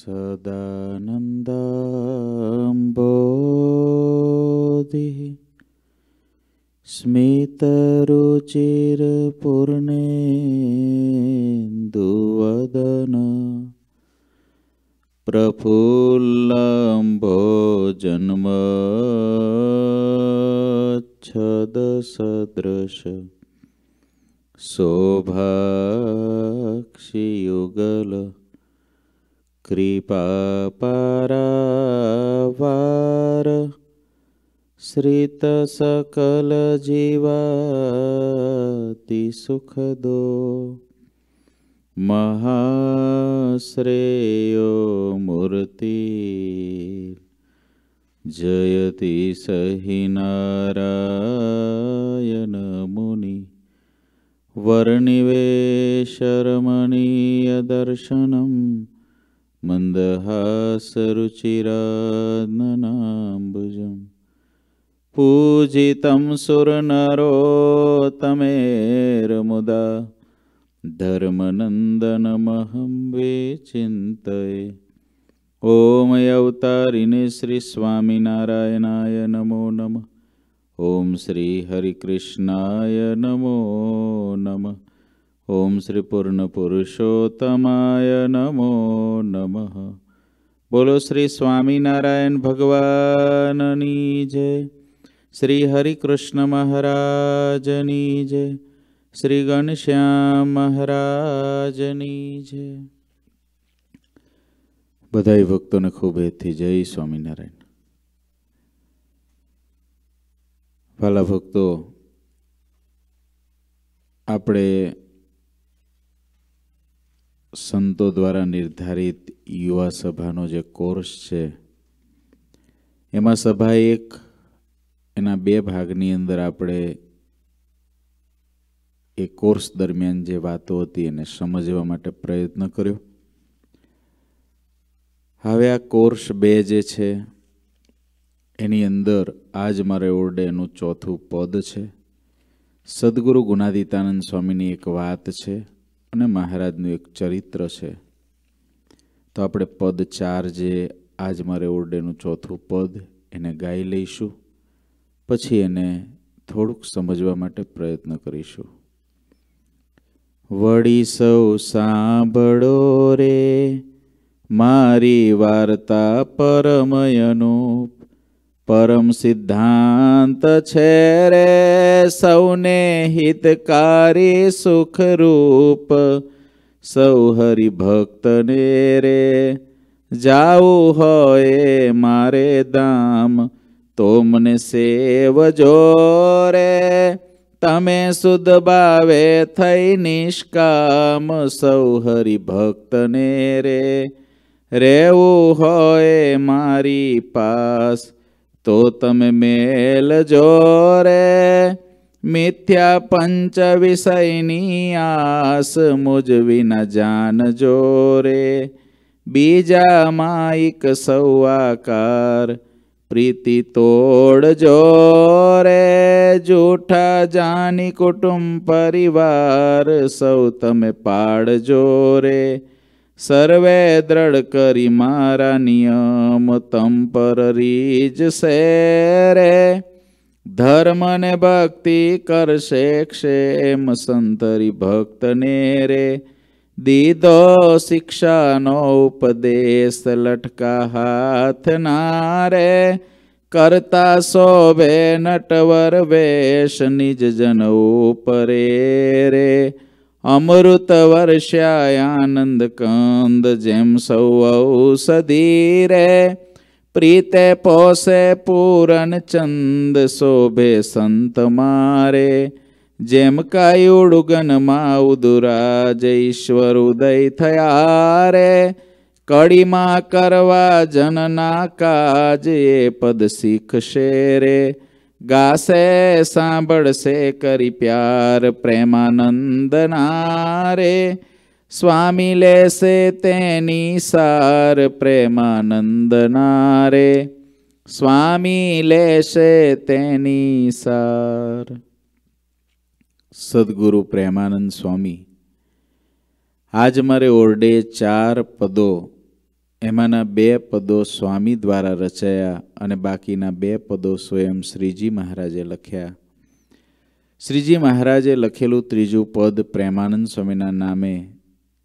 सदानन्दाम्बोधिः स्मितरुचिरपूर्णेन्दुवदन प्रफुल्लम्भो जन्मच्छदसदृश शोभाक्षियुगल कृपापारावार श्रितसकलजीवाति सुखदो महाश्रेयो मूर्ति जयति सहि नारायणमुनि वर्णिवेशरमणीयदर्शनं मन्दहासरुचिराननाम्बुजम् पूजितं सुरनरोत्तमेर्मुदा धर्मनन्दनमहं विचिन्तये। ॐ अवतारिणे श्रीस्वामिनारायणाय नमो नमः। ॐ श्रीहरिकृष्णाय नमो नमः ॐ શ્રીપૂર્ણપુરુષોત્તમાય નમો નમઃ. બોલો શ્રી સ્વામિનારાયણ ભગવાનની જય. શ્રી હરિકૃષ્ણ મહારાજની જય. શ્રી ઘનશ્યામ મહારાજની જય. બધાય ભક્તોને ખૂબ હેતથી જય સ્વામિનારાયણ. વાલા ભક્તો, આપણે સંતો દ્વારા નિર્ધારિત યુવા સભાનો જે કોર્સ છે, એમાં સભા એક, એના બે ભાગની અંદર આપણે એ કોર્સ દરમિયાન જે વાતો હતી એને સમજવા માટે પ્રયત્ન કર્યો. હવે આ કોર્સ બે જે છે, એની અંદર આજ મારે ઓરડે એનું ચોથું પદ છે. સદગુરુ ગુણાદિતાનંદ સ્વામીની એક વાત છે અને મહારાજનું એક ચરિત્ર છે. તો આપણે પદ ચાર જે આજ મારે ઓરડેનું ચોથું પદ એને ગાઈ લઈશું, પછી એને થોડુંક સમજવા માટે પ્રયત્ન કરીશું. વળી સૌ સાંભળો રે, મારી વાર્તા પરમયનું પરમ સિદ્ધાંત છે રે સૌને હિતકારી સુખરૂપ. સૌ હરિભક્તને રે જાવું હોય મારે દામ તો મને સેવજો રે. તમે શુદ્ધ ભાવે થઈ નિષ્કામ, સૌ હરિભક્તને રે. રહેવું હોય મારી પાસ તો તમે મેલ જોરે મિથ્યા પંચ વિષયની આસ મુજ વિના જાન જોરે બીજા માઈક સૌઆકાર પ્રીતિ તોડ જોરે જૂઠા જાની કુટુંબ પરિવાર સૌ તમે પાડજો રે સર્વે દ્રઢ કરી મારા નિયમ તમ પર રીજ રે ધર્મ ને ભક્તિ કરશે ક્ષેમ સંતરી ભક્તને રે દીધો શિક્ષાનો ઉપદેશ લટકા હાથ ના રે કરતા શોભે નટવર વેશ નિજ જન ઉપરે રે. અમૃત વર્ષાય આનંદ કંદ જેમ સૌ ઔષધી રે પ્રીતે પોસે પૂરણ ચંદ શોભે સંત મારે. જેમ કાયુડુગનમાં ઉદુરાજ ઈશ્વર ઉદય થયા રે. કડીમાં કરવા જનના કાજ એ પદ શીખશે રે. ગાશે સાંભળશે કરી પ્યાર પ્રેમાનંદ નારે સ્વામી લેશે તેની સાર પ્રેમાનંદ નારે સ્વામી લેશે તેની સાર. સદગુરુ પ્રેમાનંદ સ્વામી, આજ મારે ઓરડે ચાર પદો એમાંના બે પદો સ્વામી દ્વારા રચાયા અને બાકીના બે પદો સ્વયં શ્રીજી મહારાજે લખ્યા. શ્રીજી મહારાજે લખેલું ત્રીજું પદ પ્રેમાનંદ સ્વામીના નામે,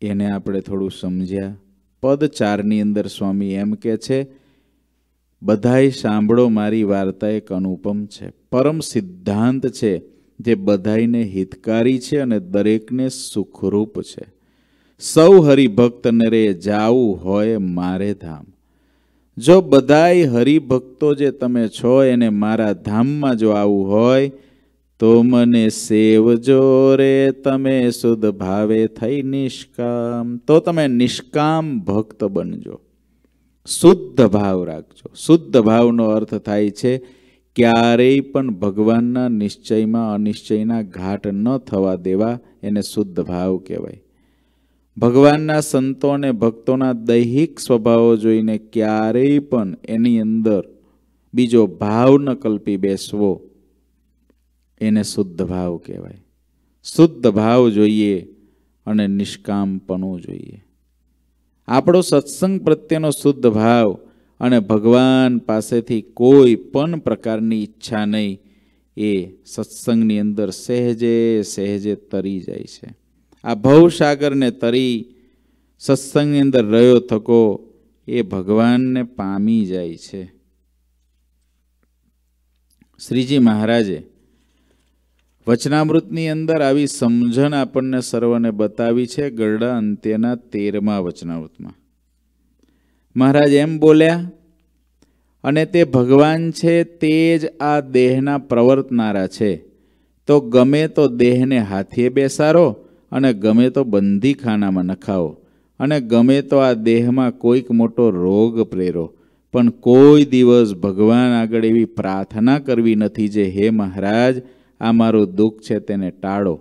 એને આપણે થોડું સમજ્યા. પદ ચારની અંદર સ્વામી એમ કે છે, બધાય સાંભળો મારી વાર્તા એક અનુપમ છે. પરમ સિદ્ધાંત છે જે બધાયને હિતકારી છે અને દરેકને સુખરૂપ છે. સૌ હરિભક્તને રે જાવું હોય મારે ધામ. જો બધાય હરિભક્તો જે તમે છો એને મારા ધામમાં જો આવવું હોય, તો મને સેવજો રે તમે શુદ્ધ ભાવે થઈ નિષ્કામ. તો તમે નિષ્કામ ભક્ત બનજો. શુદ્ધ ભાવ રાખજો. શુદ્ધ ભાવનો અર્થ થાય છે, ક્યારેય પણ ભગવાનના નિશ્ચયમાં અનિશ્ચયના ઘાટ ન થવા દેવા એને શુદ્ધ ભાવ કહેવાય. ભગવાનના સંતો અને ભક્તોના દૈહિક સ્વભાવો જોઈને ક્યારેય પણ એની અંદર બીજો ભાવ ન કલ્પી બેસવો. એને શુદ્ધ ભાવ કહેવાય. શુદ્ધ ભાવ જોઈએ અને નિષ્કામપણું જોઈએ. આપણો સત્સંગ પ્રત્યેનો શુદ્ધ ભાવ અને ભગવાન પાસેથી કોઈ પણ પ્રકારની ઈચ્છા નહીં, એ સત્સંગની અંદર સહેજે સહેજે તરી જાય છે. આ ભવસાગરને તરી સત્સંગની અંદર રહ્યો થકો એ ભગવાનને પામી જાય છે. શ્રીજી મહારાજે વચનામૃતની અંદર આવી સમજણ આપણને સર્વને બતાવી છે ગરડા અંત્યના તેરમા વચનામૃતમાં. મહારાજ એમ બોલ્યા, અને તે ભગવાન છે તે જ આ દેહના પ્રવર્તનારા છે. તો ગમે તો દેહને હાથીએ બેસારો અને ગમે તો બંદીખાનામાં નખાવો. અને ગમે તો આ દેહમાં કોઈક મોટો રોગ પ્રેરો. પણ કોઈ દિવસ ભગવાન આગળ એવી પ્રાર્થના કરવી નથી જે, હે મહારાજ, આ મારું દુઃખ છે, તેને ટાળો.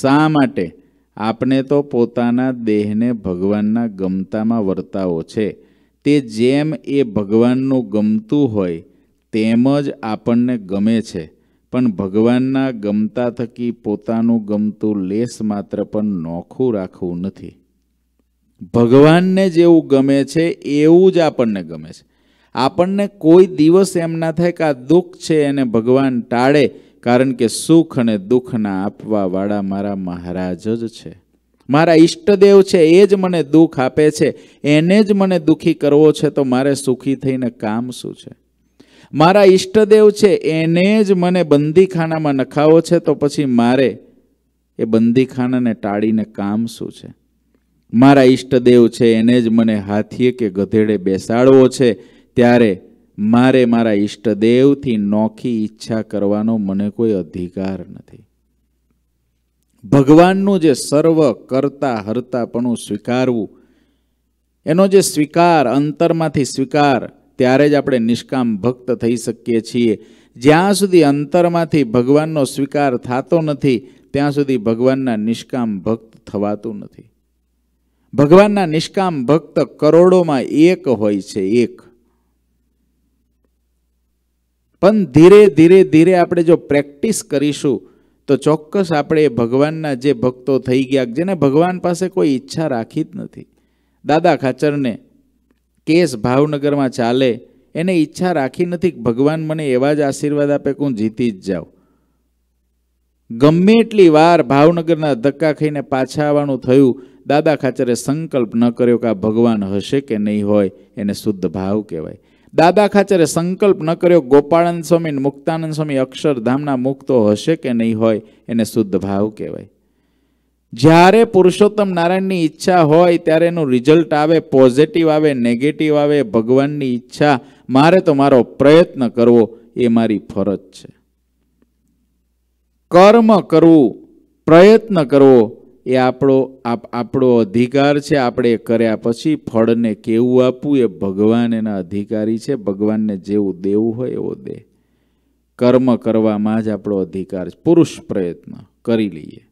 શા માટે? આપને તો પોતાના દેહને ભગવાનના ગમતામાં વર્તાવો છે. તે જેમ એ ભગવાનનું ગમતું હોય, તેમ જ આપણને ગમે છે. પણ ભગવાનના ગમતા થકી પોતાનું ગમતું લેસ માત્ર પણ નોખું રાખવું નથી. ભગવાનને જેવું ગમે છે, એવું જ આપણને ગમે છે. આપણને કોઈ દિવસ એમ ના થાય કે આ દુઃખ છે એને ભગવાન ટાળે, કારણ કે સુખ અને દુઃખના આપવા વાળા મારા મહારાજ જ છે. મારા ઈષ્ટદેવ છે, એ જ મને દુઃખ આપે છે. એને જ મને દુઃખી કરવો છે, તો મારે સુખી થઈને કામ શું છે? મારા ઈષ્ટદેવ છે, એને જ મને બંદીખાનામાં નખાવો છે, તો પછી મારે એ બંદીખાનાને ટાળીને કામ શું છે? મારા ઈષ્ટદેવ છે, એને જ મને હાથીએ કે ગધેડે બેસાડવો છે, ત્યારે મારે મારા ઈષ્ટદેવથી નોખી ઈચ્છા કરવાનો મને કોઈ અધિકાર નથી. ભગવાનનું જે સર્વ કરતા હરતાપણું સ્વીકારવું, એનો જે સ્વીકાર અંતરમાંથી સ્વીકાર ત્યારે જ આપણે નિષ્કામ ભક્ત થઈ શકીએ છીએ. જ્યાં સુધી અંતરમાંથી ભગવાનનો સ્વીકાર થતો નથી, ત્યાં સુધી ભગવાનના નિષ્કામ ભક્ત થવાતું નથી. ભગવાનના નિષ્કામ ભક્ત કરોડોમાં એક હોય છે, એક. પણ ધીરે ધીરે ધીરે આપણે જો પ્રેક્ટિસ કરીશું, તો ચોક્કસ આપણે ભગવાનના જે ભક્તો થઈ ગયા, જેને ભગવાન પાસે કોઈ ઈચ્છા રાખી જ નથી. દાદા ખાચરને કેસ ભાવનગરમાં ચાલે, એને ઈચ્છા રાખી નથી ભગવાન મને એવા જ આશીર્વાદ આપે કે હું જીતી જ જાઉં. ગમે એટલી વાર ભાવનગરના ધક્કા ખાઈને પાછા આવવાનું થયું, દાદા ખાચરે સંકલ્પ ન કર્યો કે આ ભગવાન હશે કે નહીં હોય, એને શુદ્ધ ભાવ કહેવાય. દાદા ખાચરે સંકલ્પ ન કર્યો, ગોપાળાનંદ સ્વામી મુક્તાનંદ સ્વામી અક્ષરધામના મુક્તો હશે કે નહીં હોય, એને શુદ્ધ ભાવ કહેવાય. જ્યારે પુરુષોત્તમ નારાયણની ઈચ્છા હોય ત્યારે એનું રિઝલ્ટ આવે પોઝિટિવ આવે નેગેટિવ આવે, ભગવાનની ઈચ્છા. મારે તો મારો પ્રયત્ન કરવો, એ મારી ફરજ છે. કર્મ કરવું, પ્રયત્ન કરવો, એ આપણો આપણો અધિકાર છે. આપણે કર્યા પછી ફળને કેવું આપવું, એ ભગવાન એના અધિકારી છે. ભગવાનને જેવું દેવું હોય એવો દે. કર્મ કરવામાં જ આપણો અધિકાર છે. પુરુષ પ્રયત્ન કરી લઈએ.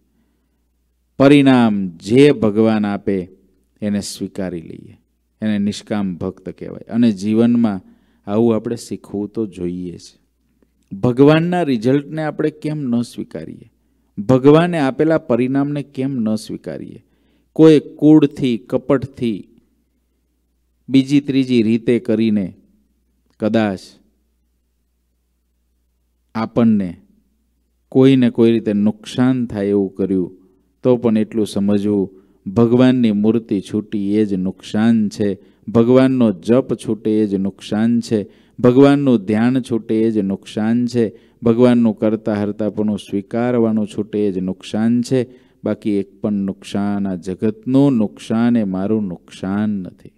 પરિણામ જે ભગવાન આપે એને સ્વીકારી લઈએ. એને નિષ્કામ ભક્ત કહેવાય. અને જીવનમાં આવું આપણે શીખવું તો જોઈએ જ. ભગવાનના રિઝલ્ટને આપણે કેમ ન સ્વીકારીએ? ભગવાને આપેલા પરિણામને કેમ ન સ્વીકારીએ? કોઈ કૂળથી, કપટથી, બીજી, ત્રીજી રીતે કરીને કદાચ આપણને કોઈને કોઈ રીતે નુકસાન થાય એવું કર્યું તો પણ એટલું સમજવું, ભગવાનની મૂર્તિ છૂટી એ જ નુકસાન છે. ભગવાનનો જપ છૂટે એ જ નુકસાન છે. ભગવાનનું ધ્યાન છૂટે એ જ નુકસાન છે. ભગવાનનું કરતા હરતાપણું સ્વીકારવાનું છૂટે એ જ નુકસાન છે. બાકી એક પણ નુકસાન, આ જગતનું નુકસાન એ મારું નુકસાન નથી.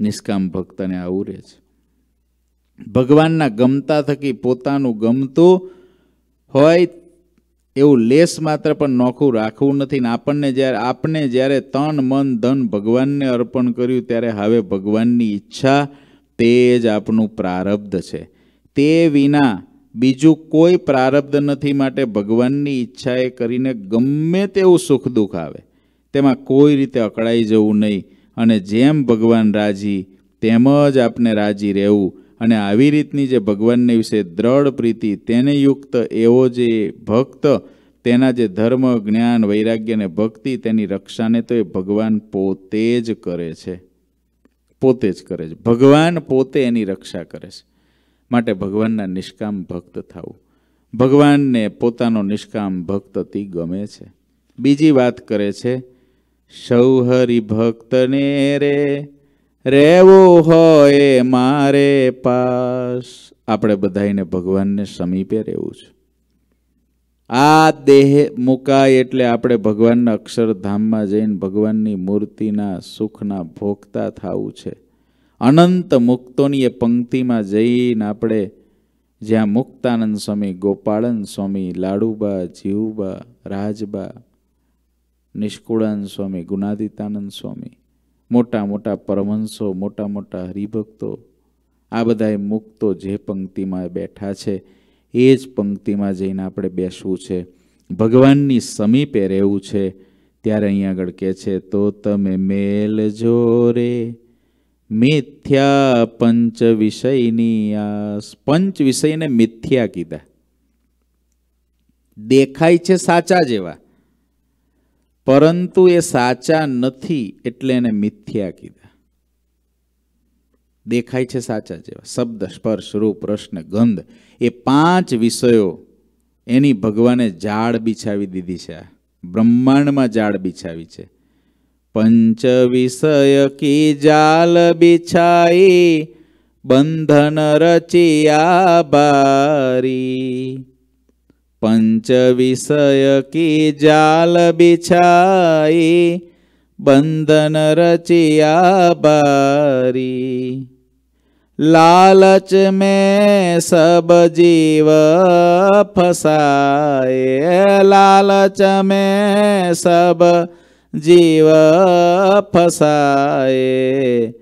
નિષ્કામ ભક્તને આવું રહે છે. ભગવાનના ગમતા થકી પોતાનું ગમતું હોય એવું લેસ માત્ર પણ નોખું રાખવું નથી. ને આપણને જ્યારે આપણે જ્યારે તન, મન, ધન ભગવાનને અર્પણ કર્યું, ત્યારે હવે ભગવાનની ઈચ્છા તે જ આપણું પ્રારબ્ધ છે. તે વિના બીજું કોઈ પ્રારબ્ધ નથી માટે ભગવાનની ઈચ્છાએ કરીને ગમે તેવું સુખ દુઃખ આવે. તેમાં કોઈ રીતે અકળાઈ જવું નહીં. અને જેમ ભગવાન રાજી, તેમ જ આપણે રાજી રહેવું. અને આવી રીતની જે ભગવાનને વિશે દ્રઢ પ્રીતિ, તેને યુક્ત એવો જે ભક્ત, તેના જે ધર્મ, જ્ઞાન, વૈરાગ્ય અને ભક્તિ, તેની રક્ષાને તો એ ભગવાન પોતે જ કરે છે. પોતે જ કરે છે. ભગવાન પોતે એની રક્ષા કરે છે. માટે ભગવાનના નિષ્કામ ભક્ત થવું ભગવાનને પોતાનો નિષ્કામ ભક્ત અતિ ગમે છે. બીજી વાત કરે છે સૌ હરિભક્તને રે રહેવું હોય મારે પાસ. આપણે બધાને ભગવાનને સમીપે રહેવું છે. આ દેહ મુકાય એટલે આપણે ભગવાનના અક્ષરધામમાં જઈને ભગવાનની મૂર્તિના સુખના ભોગતા થવું છે. અનંત મુક્તોની એ પંક્તિમાં જઈને આપણે જ્યાં મુક્તાનંદ સ્વામી, ગોપાળન સ્વામી, લાડુબા જીવબા રાજબા નિષ્કુળાનંદ સ્વામી, ગુણાદિતાનંદ સ્વામી મોટા મોટા પરમહંસો, મોટા મોટા હરિભક્તો, આ બધાએ મુક્તો જે પંક્તિમાં બેઠા છે, એ જ પંક્તિમાં જઈને આપણે બેસવું છે. ભગવાનની સમીપે રહેવું છે. ત્યારે અહીં આગળ કહે છે, તો તમે મેલ જોરે મિથ્યા પંચ વિષયની આસ. પંચ વિષયને મિથ્યા કીધા. દેખાય છે સાચા જેવા. પરંતુ એ સાચા નથી એટલે એને મિથ્યા કીધા. દેખાય છે સાચા જેવા. શબ્દ, સ્પર્શ, રૂપ પ્રશ્ન ગંધ, એ પાંચ વિષયો એની ભગવાને જાળ બિછાવી દીધી છે. બ્રહ્માંડમાં જાળ બિછાવી છે. પંચ વિષય કી જાલ બિછાઈ, બંધન રચિયા બારી પંચ વિષય કી જાલ બિછાઈ, બંધન રચિયા બારી. લાલચ મેં સબ જીવ ફસાય, લાલચ મેં સબ જીવ ફસાય.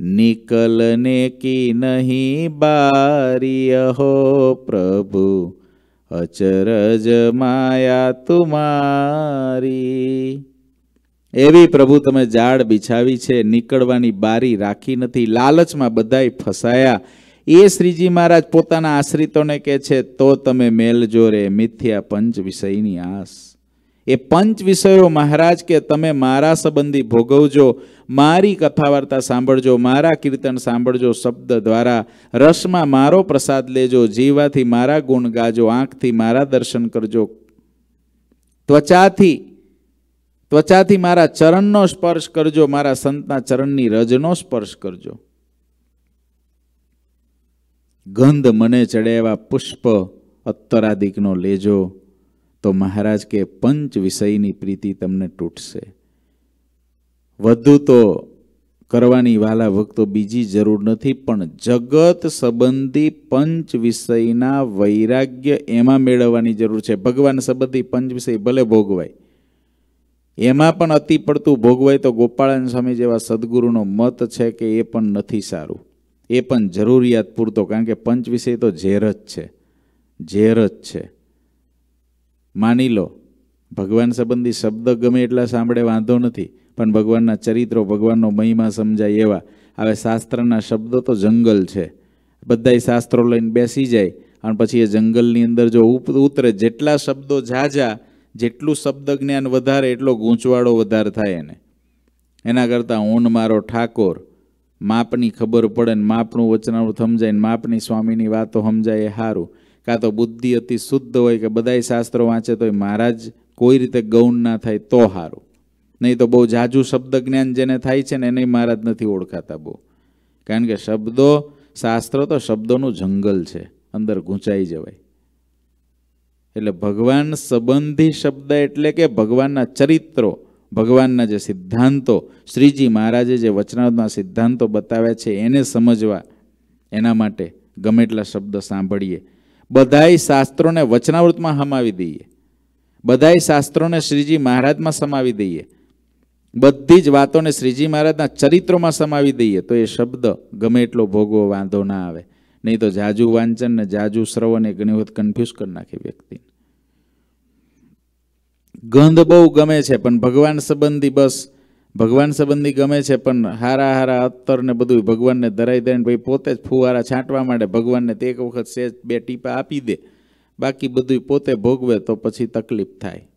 નિકલને કી નહીં બારી હો પ્રભુ અચરજ માયા તુમારી. એવી પ્રભુ તમે જાળ બિછાવી છે, નીકળવાની બારી રાખી નથી, લાલચમાં બધાય ફસાયા. એ શ્રીજી મહારાજ પોતાના આશ્રિતોને કહે છે, તો તમે મેલજો રે, મિથ્યા પંચ વિષયની આસ. એ પંચ વિષયો, મહારાજ, કે તમે મારા સંબંધી ભોગવજો, મારી કથા વાર્તા સાંભળજો, મારા કીર્તન સાંભળજો, શબ્દ દ્વારા રસમાં મારો પ્રસાદ લેજો, જીવાથી મારા ગુણ ગાજો, આંખથી મારા દર્શન કરજો. ત્વચાથી ત્વચાથી મારા ચરણનો સ્પર્શ કરજો, મારા સંતના ચરણની રજનો સ્પર્શ કરજો. ગંધ મને ચડે એવા પુષ્પ અત્તરાદિકનો લેજો. તો મહારાજ કે, પંચ વિષયની પ્રીતિ તમને તૂટશે. વધુ તો કરવાની વાલા ભક્તો બીજી જરૂર નથી, પણ જગત સંબંધી પંચ વિષયના વૈરાગ્ય એમાં મેળવવાની જરૂર છે. ભગવાન સંબંધી પંચ વિષય ભલે ભોગવાય, એમાં પણ અતિ પડતું ભોગવાય તો ગોપાળન સ્વામી જેવા સદગુરુનો મત છે કે એ પણ નથી સારું. એ પણ જરૂરિયાત પૂરતો, કારણ કે પંચ વિષય તો ઝેર જ છે, ઝેર જ છે. માની લો, ભગવાન સંબંધી શબ્દ ગમે એટલા સાંભળે વાંધો નથી, પણ ભગવાનના ચરિત્રો, ભગવાનનો મહિમા સમજાય એવા. હવે શાસ્ત્રના શબ્દો તો જંગલ છે. બધાય શાસ્ત્રો લઈને બેસી જાય, અને પછી એ જંગલની અંદર જો ઉતરે, જેટલા શબ્દો ઝાઝા, જેટલું શબ્દ જ્ઞાન વધારે, એટલો ગૂંચવાડો વધારે થાય એને. એના કરતાં ઊન મારો ઠાકોર, માપની ખબર પડે ને માપનું વચનામૃત સમજાય ને માપની સ્વામીની વાતો સમજાય એ સારું કાં તો બુદ્ધિ અતિ શુદ્ધ હોય કે બધાય શાસ્ત્રો વાંચે તોય મહારાજ કોઈ રીતે ગૌણ ના થાય તો સારું નહીં તો બહુ જાજુ શબ્દ જ્ઞાન જેને થાય છે ને એને મહારાજ નથી ઓળખાતા બહુ. કારણ કે શબ્દો, શાસ્ત્રો તો શબ્દોનું જંગલ છે, અંદર ગૂંચાઈ જવાય. એટલે ભગવાન સંબંધી શબ્દ એટલે કે ભગવાનના ચરિત્રો, ભગવાનના જે સિદ્ધાંતો, શ્રીજી મહારાજે જે વચનાવતમાં સિદ્ધાંતો બતાવ્યા છે એને સમજવા એના માટે ગમે એટલા શબ્દ સાંભળીએ. બધાય શાસ્ત્રોને વચનાવૃતમાં સમાવી દઈએ. બધાય શાસ્ત્રોને શ્રીજી મહારાજમાં સમાવી દઈએ. બધી જ વાતોને શ્રીજી મહારાજના ચરિત્રોમાં સમાવી દઈએ તો એ શબ્દ ગમે એટલો ભોગવો, વાંધો ના આવે. નહીં તો જાજુ વાંચન ને જાજુ શ્રવણ એ ઘણી વખત કન્ફ્યુઝ કરી નાખે વ્યક્તિ ગંધ બહુ ગમે છે, પણ ભગવાન સંબંધી બસ ભગવાન સંબંધી ગમે છે, પણ હારા હારા અત્તર ને બધું ભગવાનને ધરાઈ દે ને ભાઈ પોતે જ ફુવારા છાંટવા માંડે, ભગવાનને તે એક વખત સેજ બે ટીપા આપી દે. બાકી બધું પોતે ભોગવે તો પછી તકલીફ થાય.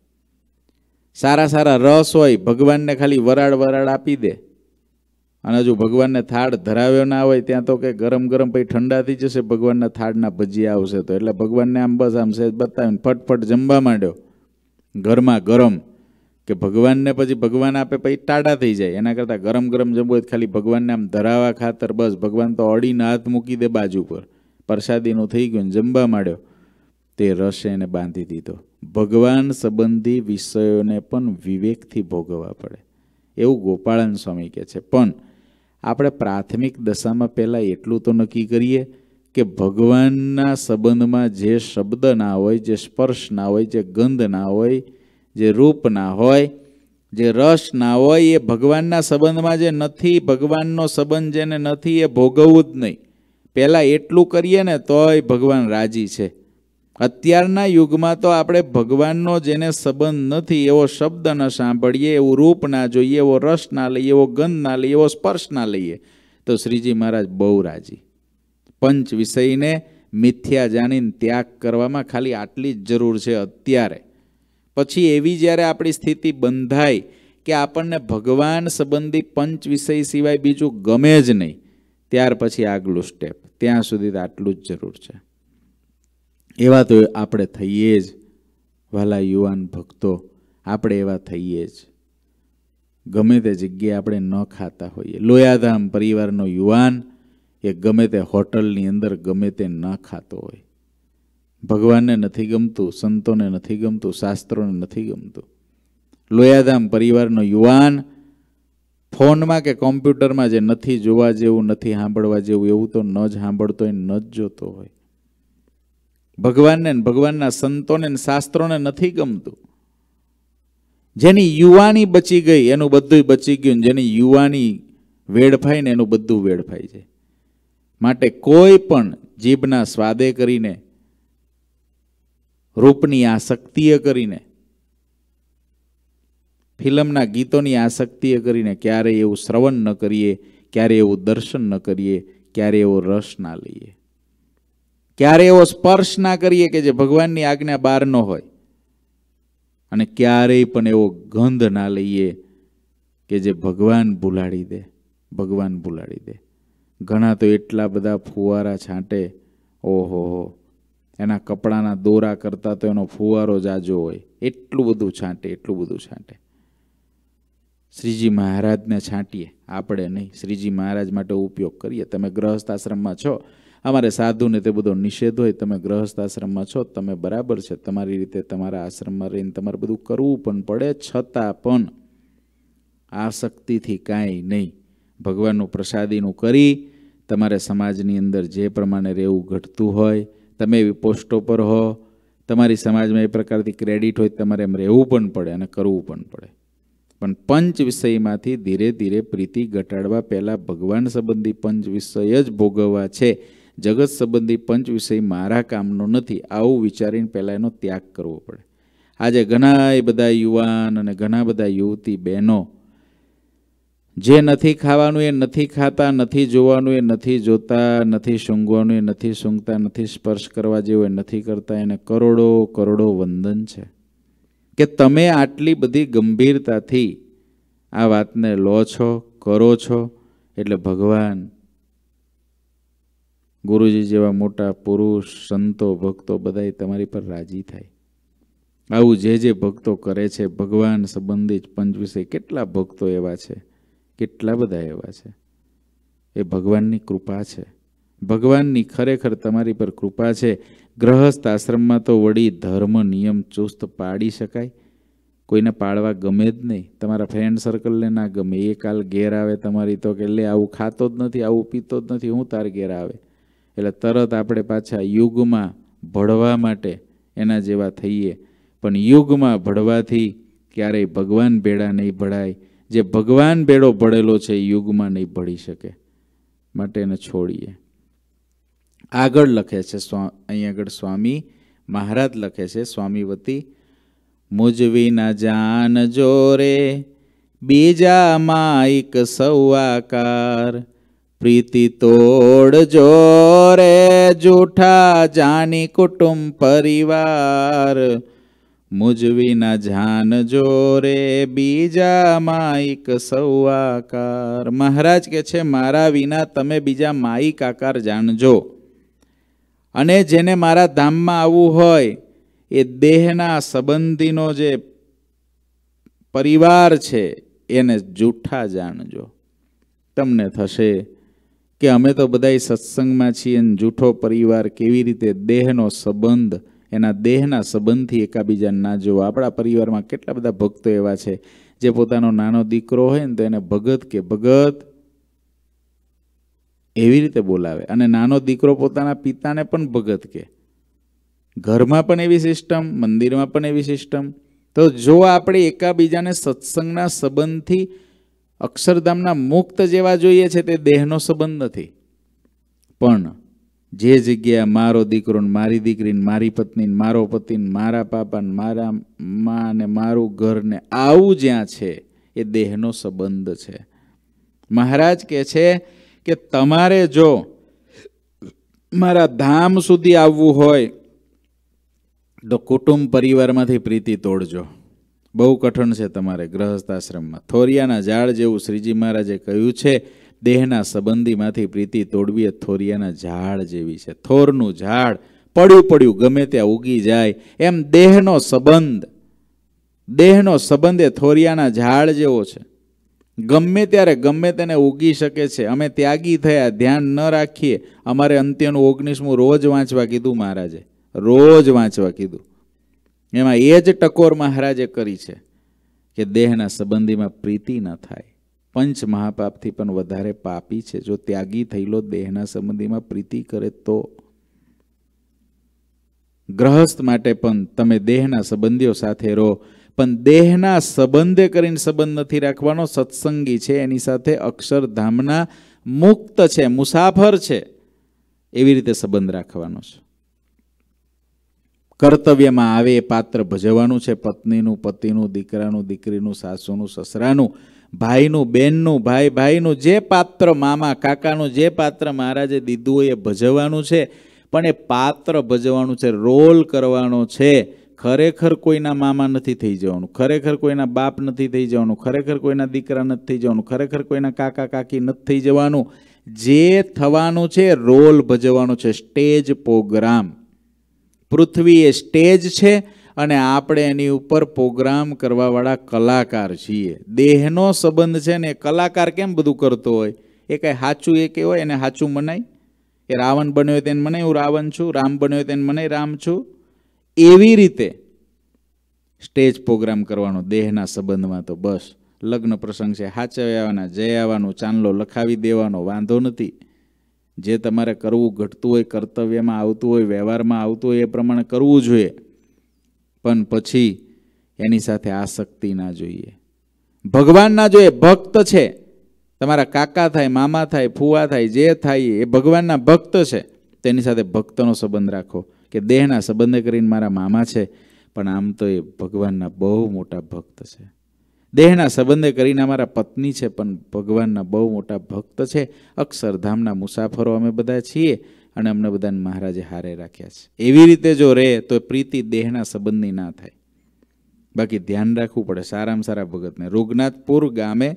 સારા સારા રસ હોય, ભગવાનને ખાલી વરાળ વરાળ આપી દે. અને હજુ ભગવાનને થાળ ધરાવ્યો ના હોય, ત્યાં તો કે ગરમ ગરમ પછી ઠંડા થઈ જશે, ભગવાનના થાળના ભજીયા આવશે તો. એટલે ભગવાનને આમ બસ આમ સેજ બતાવીને ફટફટ જમવા માંડ્યો. ઘરમાં ગરમ. કે ભગવાનને પછી ભગવાન આપે પછી ટાડા થઈ જાય. એના કરતાં ગરમ ગરમ જમવું હોય ખાલી ભગવાનને આમ ધરાવા ખાતર બસ ભગવાન તો અડીને હાથ મૂકી દે બાજુ પર. પ્રસાદીનું થઈ ગયું જમવા માંડ્યો તે રસે એને બાંધી દીધો. ભગવાન સંબંધી વિષયોને પણ વિવેકથી ભોગવવા પડે. એવું ગોપાળન સ્વામી કહે છે. પણ આપણે પ્રાથમિક દશામાં પહેલાં એટલું તો નક્કી કરીએ કે ભગવાનના સંબંધમાં જે શબ્દ ના હોય, જે સ્પર્શ ના હોય, જે ગંધ ના હોય જે રૂપ ના હોય, જે રસ ના હોય, એ ભગવાનના સંબંધમાં જે નથી, ભગવાનનો સંબંધ જેને નથી, એ ભોગવવું જ નહીં. પહેલાં એટલું કરીએ ને તોય ભગવાન રાજી છે. અત્યારના યુગમાં તો આપણે ભગવાનનો જેને સંબંધ નથી, એવો શબ્દ ન સાંભળીએ, એવું રૂપ ના જોઈએ, એવો રસ ના લઈએ, એવો ગંધ ના લઈએ, એવો સ્પર્શ ના લઈએ. તો શ્રીજી મહારાજ બહુ રાજી. પંચ વિષયને મિથ્યા જાણીને ત્યાગ કરવામાં ખાલી આટલી જ જરૂર છે અત્યારે. પછી એવી જ્યારે આપણી સ્થિતિ બંધાય કે આપણને ભગવાન સંબંધી પંચ વિષય સિવાય બીજું ગમે જ નહીં, ત્યાર પછી આગલું સ્ટેપ ત્યાં સુધી આટલું જ જરૂર છે. એવા તો આપણે થઈએ જ, વાલા યુવાન ભક્તો, આપણે એવા થઈએ જ. ગમે તે જગ્યાએ આપણે ન ખાતા હોઈએ. લોયાધામ પરિવારનો યુવાન એ ગમે તે હોટલની અંદર ગમે તે ન ખાતો હોય. ભગવાનને નથી ગમતું, સંતોને નથી ગમતું, શાસ્ત્રોને નથી ગમતું. લોયાધામ પરિવારનો યુવાન ફોનમાં કે કોમ્પ્યુટરમાં જે નથી જોવા જેવું, નથી સાંભળવા જેવું, એવું તો ન જ સાંભળતો હોય, ન જ જોતો હોય. ભગવાનને ભગવાનના સંતોને શાસ્ત્રોને નથી ગમતું. જેની યુવાની બચી ગઈ, એનું બધું બચી ગયું જેની યુવાની વેડફાઈને એનું બધું વેડફાય છે માટે કોઈ પણ જીભના સ્વાદે કરીને રૂપની આસક્તિએ કરીને, ફિલ્મના ગીતોની આસક્તિએ કરીને ક્યારેય એવું શ્રવણ ન કરીએ ક્યારેય એવું દર્શન ન કરીએ, ક્યારે એવો રસ ના લઈએ. ક્યારે એવો સ્પર્શ ના કરીએ કે જે ભગવાનની આજ્ઞા બહાર ન હોય. અને ક્યારેય પણ એવો ગંધ ના લઈએ કે જે ભગવાન ભૂલાડી દે, ભગવાન ભૂલાડી દે. ઘણા તો એટલા બધા ફુવારા છાંટે, ઓહો એના કપડાના દોરા કરતાં તો એનો ફુવારો જાજો હોય. એટલું બધું છાંટે, એટલું બધું છાંટે. શ્રીજી મહારાજને છાંટીએ, આપણે નહીં. શ્રીજી મહારાજ માટે ઉપયોગ કરીએ. તમે ગ્રહસ્થ આશ્રમમાં છો. અમારે સાધુને તે બધો નિષેધ હોય, તમે ગ્રહસ્થ આશ્રમમાં છો, તમે બરાબર છે. તમારી રીતે તમારા આશ્રમમાં રહીને તમારે બધું કરવું પણ પડે, છતાં પણ આસક્તિથી કાંઈ નહીં. ભગવાનનું પ્રસાદીનું કરી તમારે સમાજની અંદર જે પ્રમાણે રહેવું ઘટતું હોય તમે એવી પોસ્ટો પર હો, તમારી સમાજમાં એ પ્રકારથી ક્રેડિટ હોય તમારે એમ રહેવું પણ પડે અને કરવું પણ પડે. પણ પંચ વિષયમાંથી ધીરે ધીરે પ્રીતિ ઘટાડવા પહેલાં ભગવાન સંબંધી પંચ વિષય જ ભોગવવા છે. જગત સંબંધી પંચ વિષય મારા કામનો નથી. આવું વિચારીને પહેલાં એનો ત્યાગ કરવો પડે. આજે ઘણા બધા યુવાન અને ઘણા બધા યુવતી બહેનો જે નથી ખાવાનું એ નથી ખાતા, નથી જોવાનું એ નથી જોતા, નથી સૂંઘવાનું એ નથી સૂંઘતા, નથી સ્પર્શ કરવા જેવું એ નથી કરતા. એને કરોડો કરોડો વંદન છે. કે તમે આટલી બધી ગંભીરતાથી આ વાતને લો છો, કરો છો, એટલે ભગવાન, ગુરુજી જેવા મોટા પુરુષ, સંતો, ભક્તો બધાય તમારી પર રાજી થાય. આવું જે જે ભક્તો કરે છે, ભગવાન સંબંધિત પંચવિષય કેટલા ભક્તો એવા છે. કેટલા બધા એવા છે? એ ભગવાનની કૃપા છે. ભગવાનની ખરેખર તમારી પર કૃપા છે. ગ્રહસ્થ આશ્રમમાં તો વળી ધર્મ, નિયમ, ચુસ્ત પાડી શકાય. કોઈને પાળવા ગમે જ નહીં. તમારા ફ્રેન્ડ સર્કલને ના ગમે. એ કાલ ઘેર આવે તમારી તો કે, લે, આવું ખાતો જ નથી, આવું પીતો જ નથી, હું તાર ઘેર આવે. એટલે તરત આપણે પાછા યુગમાં ભળવા માટે એના જેવા થઈએ. પણ યુગમાં ભળવાથી ક્યારેય ભગવાન ભેળા નહીં ભળાય. જે ભગવાન ભેળો ભળેલો છે એ યુગમાં નહીં ભળી શકે. માટે એને છોડીએ. આગળ લખે છે સ્વા, અહીં આગળ સ્વામી મહારાજ લખે છે સ્વામીવતી મુજવી ના જાન જોરે, બીજા માઈક સૌઆકાર, પ્રીતિ તોડ જોરે, જૂઠા જાની કુટુંબ પરિવાર મુજવી ના જાન જોરે બીજા માઈક સૌઆકાર મહારાજ કે છે, મારા વિના તમે બીજા માઈક આકાર જાણજો. અને જેને મારા ધામમાં આવવું હોય, એ દેહના સંબંધીનો જે પરિવાર છે, એને જૂઠા જાણજો. તમને થશે કે અમે તો બધાય સત્સંગમાં છીએ અને જૂઠો પરિવાર કેવી રીતે દેહનો સંબંધ એના દેહના સંબંધથી એકાબીજાને ના જોવા. આપણા પરિવારમાં કેટલા બધા ભક્તો એવા છે, જે પોતાનો નાનો દીકરો હોય ને તો એને ભગત કે ભગત એવી રીતે બોલાવે. અને નાનો દીકરો પોતાના પિતાને પણ ભગત કે. ઘરમાં પણ એવી સિસ્ટમ, મંદિરમાં પણ એવી સિસ્ટમ. તો જો આપણે એકાબીજાને સત્સંગના સંબંધથી અક્ષરધામના મુક્ત જેવા જોઈએ છે, તે દેહનો સંબંધ નથી. પણ જે જગ્યા મારો દીકરો ને મારી દીકરીને મારી પત્ની ને મારો પતિને મારા પાપાને મારા મા ને મારું ઘર ને આવું જ્યાં છે, એ દેહનો સંબંધ છે. મહારાજ કે છે કે તમારે જો મારા ધામ સુધી આવવું હોય, તો કુટુંબ પરિવારમાંથી પ્રીતિ તોડજો. બહુ કઠણ છે તમારે ગ્રહસ્થ આશ્રમમાં. થોરિયાના ઝાડ જેવું શ્રીજી મહારાજે કહ્યું છે દેહના સંબંધીમાંથી પ્રીતિ તોડવી એ થોરિયાના ઝાડ જેવી છે. થોરનું ઝાડ પડ્યું પડ્યું ગમે ત્યાં ઉગી જાય, એમ દેહનો સંબંધ. દેહનો સંબંધ એ થોરિયાના ઝાડ જેવો છે. ગમે ત્યારે ગમે તેને ઉગી શકે છે, અમે ત્યાગી થયા, ધ્યાન ન રાખીએ. અમારે અંત્યનું ઓગણીસમું રોજ વાંચવા કીધું મહારાજે, રોજ વાંચવા કીધું. એમાં એ જ ટકોર મહારાજે કરી છે કે દેહના સંબંધીમાં પ્રીતિ ન થાય. પંચ મહાપાપથી પણ વધારે પાપી છે. જો ત્યાગી થયેલો દેહના સંબંધીમાં પ્રીતિ કરે તો ગ્રહસ્થ માટે પણ તમે દેહના સંબંધીઓ સાથે રહો. પણ દેહના સંબંધે કરીને સંબંધ નથી રાખવાનો, સત્સંગી છે. એની સાથે અક્ષરધામના મુક્ત છે, મુસાફર છે. એવી રીતે સંબંધ રાખવાનો છે. કર્તવ્યમાં આવે એ પાત્ર ભજવવાનું છે. પત્નીનું, પતિનું, દીકરાનું, દીકરીનું, સાસુનું, સસરાનું. ભાઈનું, બેનનું, ભાઈ, ભાઈનું જે પાત્ર, મામા, કાકાનું જે પાત્ર મહારાજે દીધું હોય એ ભજવવાનું છે. પણ એ પાત્ર ભજવવાનું છે, રોલ કરવાનો છે. ખરેખર કોઈના મામા નથી થઈ જવાનું, ખરેખર કોઈના બાપ નથી થઈ જવાનું, ખરેખર કોઈના દીકરા નથી થઈ જવાનું, ખરેખર કોઈના કાકા, કાકી નથી થઈ જવાનું. જે થવાનું છે, રોલ ભજવવાનો છે, સ્ટેજ પ્રોગ્રામ. પૃથ્વી એ સ્ટેજ છે અને આપણે એની ઉપર પ્રોગ્રામ કરવાવાળા કલાકાર છીએ. દેહનો સંબંધ છે ને કલાકાર કેમ બધું કરતો હોય? એ કાંઈ સાચું એ કે હોય? એને સાચું મનાય? એ રાવણ બન્યો તેને મને હું રાવણ છું. રામ બન્યો તેને મને રામ છું. એવી રીતે સ્ટેજ પ્રોગ્રામ કરવાનો દેહના સંબંધમાં તો બસ. લગ્ન પ્રસંગ છે. હાચવ્યાવાના જઈ આવવાનું, ચાંદલો લખાવી દેવાનો, વાંધો નથી. જે તમારે કરવું ઘટતું હોય, કર્તવ્યમાં આવતું હોય, વ્યવહારમાં આવતું હોય, એ પ્રમાણે કરવું જોઈએ. પણ પછી એની સાથે આસક્તિ ના જોઈએ. ભગવાન ના જોઈએ ભક્ત છે, તમારા કાકા થાય, મામા થાય, ફુવા થાય, જે થાય, એ ભગવાનના ભક્ત છે તેની સાથે ભક્તનો સંબંધ રાખો. કે દેહના સંબંધે કરીને મારા મામા છે, પણ આમ તો એ ભગવાનના બહુ મોટા ભક્ત છે. દેહના સંબંધે કરીને અમારા પત્ની છે, પણ ભગવાનના બહુ મોટા ભક્ત છે. અક્ષરધામના મુસાફરો અમે બધા છીએ. અને અમને બધાને મહારાજે હારે રાખ્યા છે. એવી રીતે જો રહે તો પ્રીતિ દેહના સંબંધની ના થાય. બાકી ધ્યાન રાખવું પડે સારામાં સારા ભગતને. રોગનાથપુર ગામે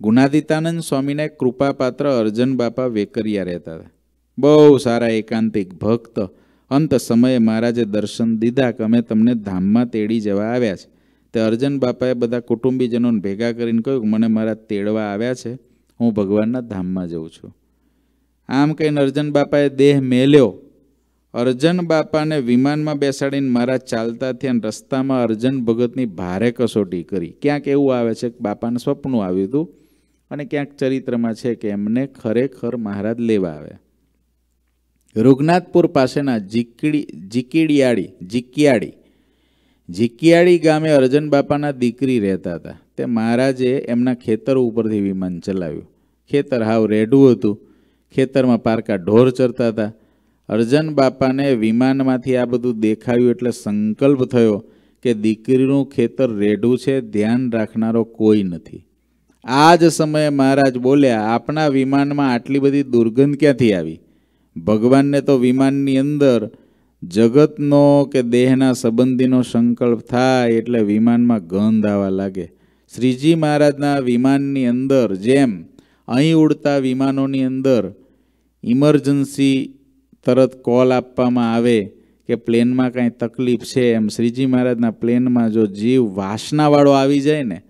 ગુણાદિતાનંદ સ્વામીના કૃપાપાત્ર અર્જન બાપા વેકરિયા રહેતા હતા. બહુ સારા એકાંતિક ભક્ત. અંત સમયે મહારાજે દર્શન દીધા કે અમે તમને ધામમાં તેડી જવા આવ્યા છે. તે અર્જન બાપાએ બધા કુટુંબીજનોને ભેગા કરીને કહ્યું મને મારા તેડવા આવ્યા છે. હું ભગવાનના ધામમાં જઉં છું. આમ કહીને અર્જન બાપાએ દેહ મેલ્યો. અર્જન બાપાને વિમાનમાં બેસાડીને મારા ચાલતા થયા રસ્તામાં અર્જન ભગતની ભારે કસોટી કરી. ક્યાંક એવું આવે છે કે બાપાને સ્વપ્ન આવ્યું હતું અને ક્યાંક ચરિત્રમાં છે કે એમને ખરેખર મહારાજ લેવા આવ્યા. રૂગનાથપુર પાસેના જીકડી, જીકીડિયાળી, જીકિયાળી જીકિયાળી ગામે અર્જન બાપાના દીકરી રહેતા હતા. તે મહારાજે એમના ખેતર ઉપરથી વિમાન ચલાવ્યું. ખેતર હાવ રેઢું હતું. ખેતરમાં પારકા ઢોર ચરતા હતા. અર્જન બાપાને વિમાનમાંથી આ બધું દેખાયું એટલે સંકલ્પ થયો કે દીકરીનું ખેતર રેઢું છે, ધ્યાન રાખનારો કોઈ નથી. આ જ સમયે મહારાજ બોલ્યા આપણા વિમાનમાં આટલી બધી દુર્ગંધ ક્યાંથી આવી? ભગવાનને તો વિમાનની અંદર જગતનો કે દેહના સંબંધીનો સંકલ્પ થાય એટલે વિમાનમાં ગંધ આવવા લાગે. શ્રીજી મહારાજના વિમાનની અંદર જેમ અહીં ઉડતા વિમાનોની અંદર ઇમરજન્સી તરત કોલ આપવામાં આવે કે પ્લેનમાં કાંઈ તકલીફ છે એમ શ્રીજી મહારાજના પ્લેનમાં જો જીવ વાસનાવાળો આવી જાય ને,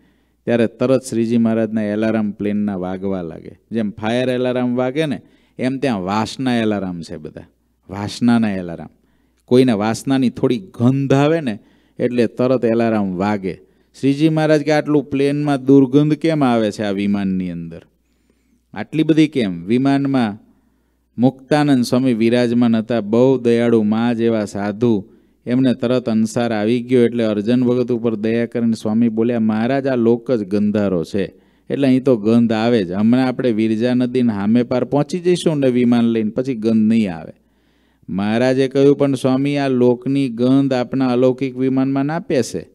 ત્યારે તરત શ્રીજી મહારાજના એલાર્મ પ્લેનના વાગવા લાગે. જેમ ફાયર એલાર્મ વાગે ને, એમ ત્યાં વાસના એલાર્મ છે બધા. વાસનાના એલાર્મ. કોઈને વાસનાની થોડી ગંધ આવે ને, એટલે તરત એલાર્મ વાગે. શ્રીજી મહારાજ કે આટલું પ્લેનમાં દુર્ગંધ કેમ આવે છે આ વિમાનની અંદર? આટલી બધી કેમ? વિમાનમાં મુક્તાનંદ સ્વામી વિરાજમાન હતા. બહુ દયાળુ મા જેવા સાધુ. એમને તરત અંસાર આવી ગયો એટલે અર્જન ભગત ઉપર દયા કરીને સ્વામી બોલ્યા, મહારાજ, આ લોક જ ગંધારો છે. એટલે અહીં તો ગંધ આવે જ. હમણાં આપણે વિરજા નદીને હામે પાર પહોંચી જઈશું ને વિમાન લઈને, પછી ગંધ નહીં આવે. મહારાજે કહ્યું, પણ સ્વામી, આ લોકની ગંધ આપણા અલૌકિક વિમાનમાં ના પેસે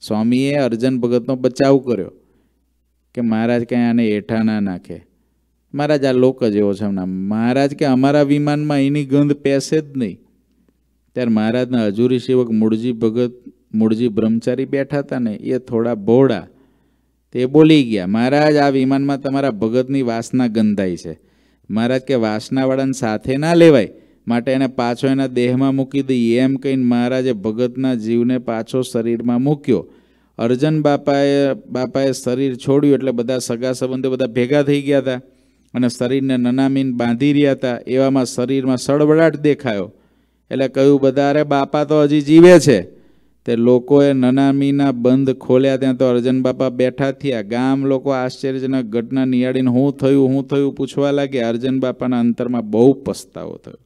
સ્વામીએ અર્જન ભગતનો બચાવ કર્યો કે, મહારાજ કંઈ આને હેઠા ના નાખે. મહારાજ આ લોક જ એવો છે હમણાં મહારાજ કે અમારા વિમાનમાં એની ગંધ પેસે જ નહીં. ત્યારે મહારાજના હજુરી સેવક મૂળજી ભગત, મૂળજી બ્રહ્મચારી બેઠા હતા ને, એ થોડા બોડા તે બોલી ગયા, મહારાજ, આ વિમાનમાં તમારા ભગતની વાસના ગંધાઈ છે. મહારાજ કે, વાસનાવાળાને સાથે ના લેવાય. માટે એને પાછો એના દેહમાં મૂકી દઈએ એમ કહીને મહારાજે ભગતના જીવને પાછો શરીરમાં મૂક્યો. અર્જન બાપાએ બાપાએ શરીર છોડ્યું એટલે બધા સગા સંબંધો બધા ભેગા થઈ ગયા હતા. અને શરીરને નનામીન બાંધી રહ્યા હતા, એવામાં શરીરમાં સળવડાટ દેખાયો. એટલે કહ્યું બધા અરે બાપા તો હજી જીવે છે. તે લોકોએ નનામીના બંધ ખોલ્યા, ત્યાં તો અર્જન બાપા બેઠા થયા. ગામ લોકો આશ્ચર્યજનક ઘટના નિહાળીને હું થયું હું થયું પૂછવા લાગ્યા. અર્જન બાપાના અંતરમાં બહુ પસ્તાવો થયો.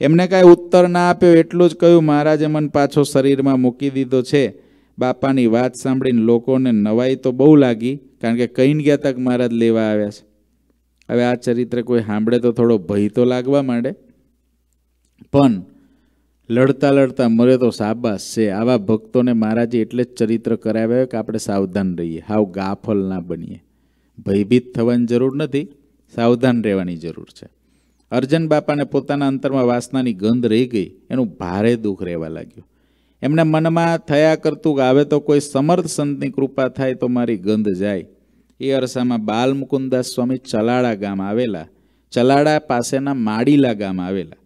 એમને કાંઈ ઉત્તર ના આપ્યો એટલું જ કહ્યું. મહારાજે મન પાછો શરીરમાં મૂકી દીધો છે. બાપાની વાત સાંભળીને લોકોને નવાઈ તો બહુ લાગી, કારણ કે કહીને ગયા તક મહારાજ લેવા આવ્યા છે. હવે આ ચરિત્ર કોઈ સાંભળે તો થોડો ભય તો લાગવા માંડે. પણ લડતા લડતા મરે તો સાબાસ છે. આવા ભક્તોને મહારાજે એટલે જ ચરિત્ર કરાવ્યા કે આપણે સાવધાન રહીએ. હાવ ગાફલ ના બનીએ. ભયભીત થવાની જરૂર નથી. સાવધાન રહેવાની જરૂર છે. અર્જન બાપાને પોતાના અંતરમાં વાસનાની ગંધ રહી ગઈ. એનું ભારે દુઃખ રહેવા લાગ્યું. એમના મનમાં થયા કરતું કે હવે તો કોઈ સમર્થ સંતની કૃપા થાય તો મારી ગંધ જાય. એ અરસામાં બાલ મુકુંદાસ સ્વામી ચલાડા ગામ આવેલા ચલાડા પાસેના માડીલા ગામ આવેલા.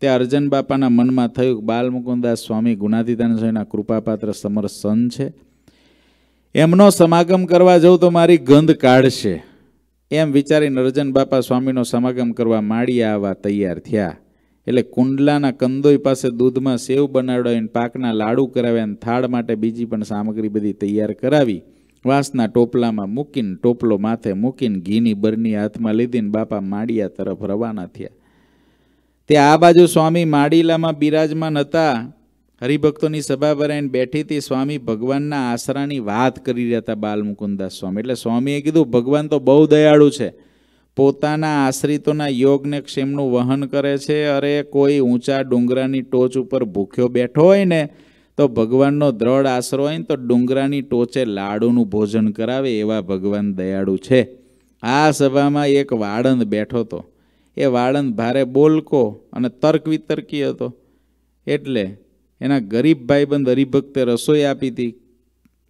તે અર્જન બાપાના મનમાં થયું બાલ મુકુંદાસ સ્વામી ગુણાતીતાન સ્વામીના કૃપાપાત્ર સમર સન છે. એમનો સમાગમ કરવા જવું તો મારી ગંધ કાઢશે. એમ વિચારીને અર્જન બાપા સ્વામીનો સમાગમ કરવા માડી આવવા તૈયાર થયા. એટલે કુંડલાના કંદોઈ પાસે દૂધમાં સેવ બનાવડાવીને પાકના લાડુ કરાવ્યા અને થાળ માટે બીજી પણ સામગ્રી બધી તૈયાર કરાવી. વાંસના ટોપલામાં મૂકીને ટોપલો માથે મૂકીને ઘીની બરની હાથમાં લીધીને બાપા માળિયા તરફ રવાના થયા. તે આ બાજુ સ્વામી માડીલામાં બિરાજમાન હતા. હરિભક્તોની સભા ભરાઈને બેઠી હતી. સ્વામી ભગવાનના આશરાની વાત કરી રહ્યા હતા બાલ મુકુદાસ સ્વામી. એટલે સ્વામીએ કીધું, ભગવાન તો બહુ દયાળુ છે. પોતાના આશ્રિતોના યોગને ક્ષેમનું વહન કરે છે. અરે કોઈ ઊંચા ડુંગરાની ટોચ ઉપર ભૂખ્યો બેઠો હોય ને તો ભગવાનનો દ્રઢ આશરો હોય ને તો ડુંગરાની ટોચે લાડુનું ભોજન કરાવે એવા ભગવાન દયાળુ છે. આ સભામાં એક વાળંદ બેઠો હતો. એ વાળંદ ભારે બોલકો અને તર્ક વિતર્કી હતો. એટલે એના ગરીબ ભાઈબંધ હરિભક્તે રસોઈ આપી હતી.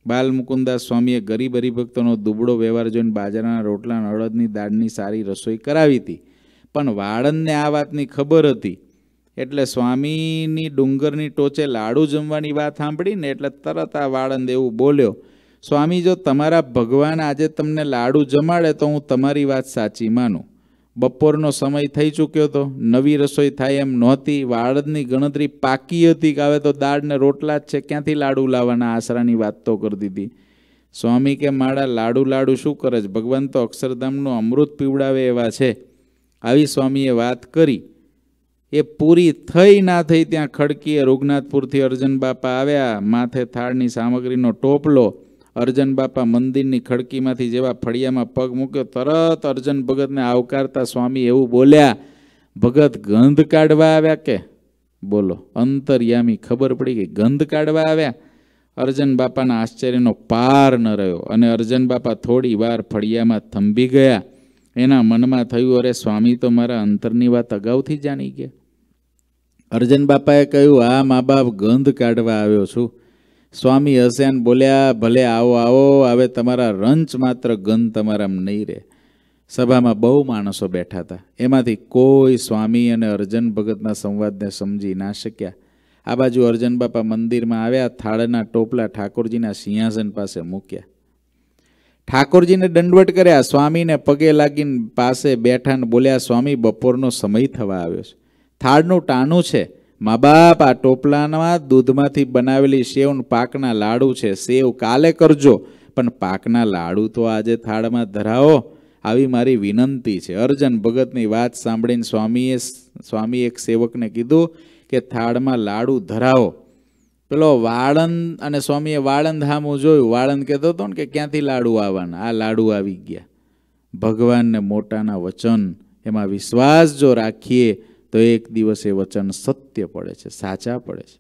બાલ મુકુંદાસ સ્વામીએ ગરીબ હરિભક્તોનો દુબળો વ્યવહાર જોઈને બાજરાના રોટલા અને દાળની સારી રસોઈ કરાવી હતી. પણ વાળંદને આ વાતની ખબર હતી. એટલે સ્વામીની ડુંગરની ટોચે લાડુ જમવાની વાત સાંભળીને એટલે તરત આ વાળંદ એવું બોલ્યો, સ્વામી, જો તમારા ભગવાન આજે તમને લાડુ જમાડે તો હું તમારી વાત સાચી માનું. બપોરનો સમય થઈ ચૂક્યો હતો નવી રસોઈ થાય એમ નહોતી, વાળદની ગણતરી પાકી હતી કે હવે તો દાળ ને રોટલા જ છે, ક્યાંથી લાડુ લાવવાના આશરાની વાત તો કરી દીધી. સ્વામી કે, માળા, લાડુ લાડુ શું કરે છે? ભગવાન તો અક્ષરધામનું અમૃત પીવડાવે એવા છે. આવી સ્વામીએ વાત કરી. એ પૂરી થઈ ના થઈ ત્યાં ખડકીએ રૂગનાથપુરથી અર્જન બાપા આવ્યા, માથે થાળની સામગ્રીનો ટોપલો. અર્જન બાપા મંદિરની ખડકીમાંથી જેવા ફળિયામાં પગ મૂક્યો, તરત અર્જન ભગતને આવકારતા સ્વામી એવું બોલ્યા, ભગત, ગંધ કાઢવા આવ્યા કે? બોલો, અંતર્યામી ખબર પડી ગઈ, ગંધ કાઢવા આવ્યા. અર્જન બાપાના આશ્ચર્યનો પાર ન રહ્યો અને અર્જન બાપા થોડી વાર ફળિયામાં થંભી ગયા. એના મનમાં થયું, અરે, સ્વામી તો મારા અંતરની વાત અગાઉથી જાણી ગયા. અર્જન બાપાએ કહ્યું, આ મા બાપ ગંધ કાઢવા આવ્યો છું. સ્વામી હસ્યાન બોલ્યા, ભલે આવો આવો, હવે તમારા રંચ માત્ર ગંધ તમારામાં નહીં રહે. સભામાં બહુ માણસો બેઠા હતા. એમાંથી કોઈ સ્વામી અને અર્જન ભગતના સંવાદને સમજી ના શક્યા. આ બાજુ અર્જન બાપા મંદિરમાં આવ્યા, થાળના ટોપલા ઠાકોરજીના સિંહાસન પાસે મૂક્યા. ઠાકોરજીને દંડવટ કર્યા, સ્વામીને પગે લાગીને પાસે બેઠા ને બોલ્યા, સ્વામી, બપોરનો સમય થવા આવ્યો છે. થાળનું ટાણું છે. મા બાપ આ ટોપલામાં દૂધમાંથી બનાવેલી સેવન પાકના લાડુ છે. સેવ કાલે કરજો, પણ પાકના લાડુ તો આજે થાળમાં ધરાવો. આવી મારી વિનંતી છે. અર્જન ભગતની વાત સાંભળીને સ્વામીએ સ્વામી એક સેવકને કીધું કે થાળમાં લાડુ ધરાવો. પેલો વાળંદ અને સ્વામીએ વાળંદ હામું જોયું. વાળંદ કહેતો હતો ને કે ક્યાંથી લાડુ આવવાના? આ લાડુ આવી ગયા. ભગવાનને મોટાના વચન, એમાં વિશ્વાસ જો રાખીએ તો એક દિવસ એ વચન સત્ય પડે છે, સાચા પડે છે.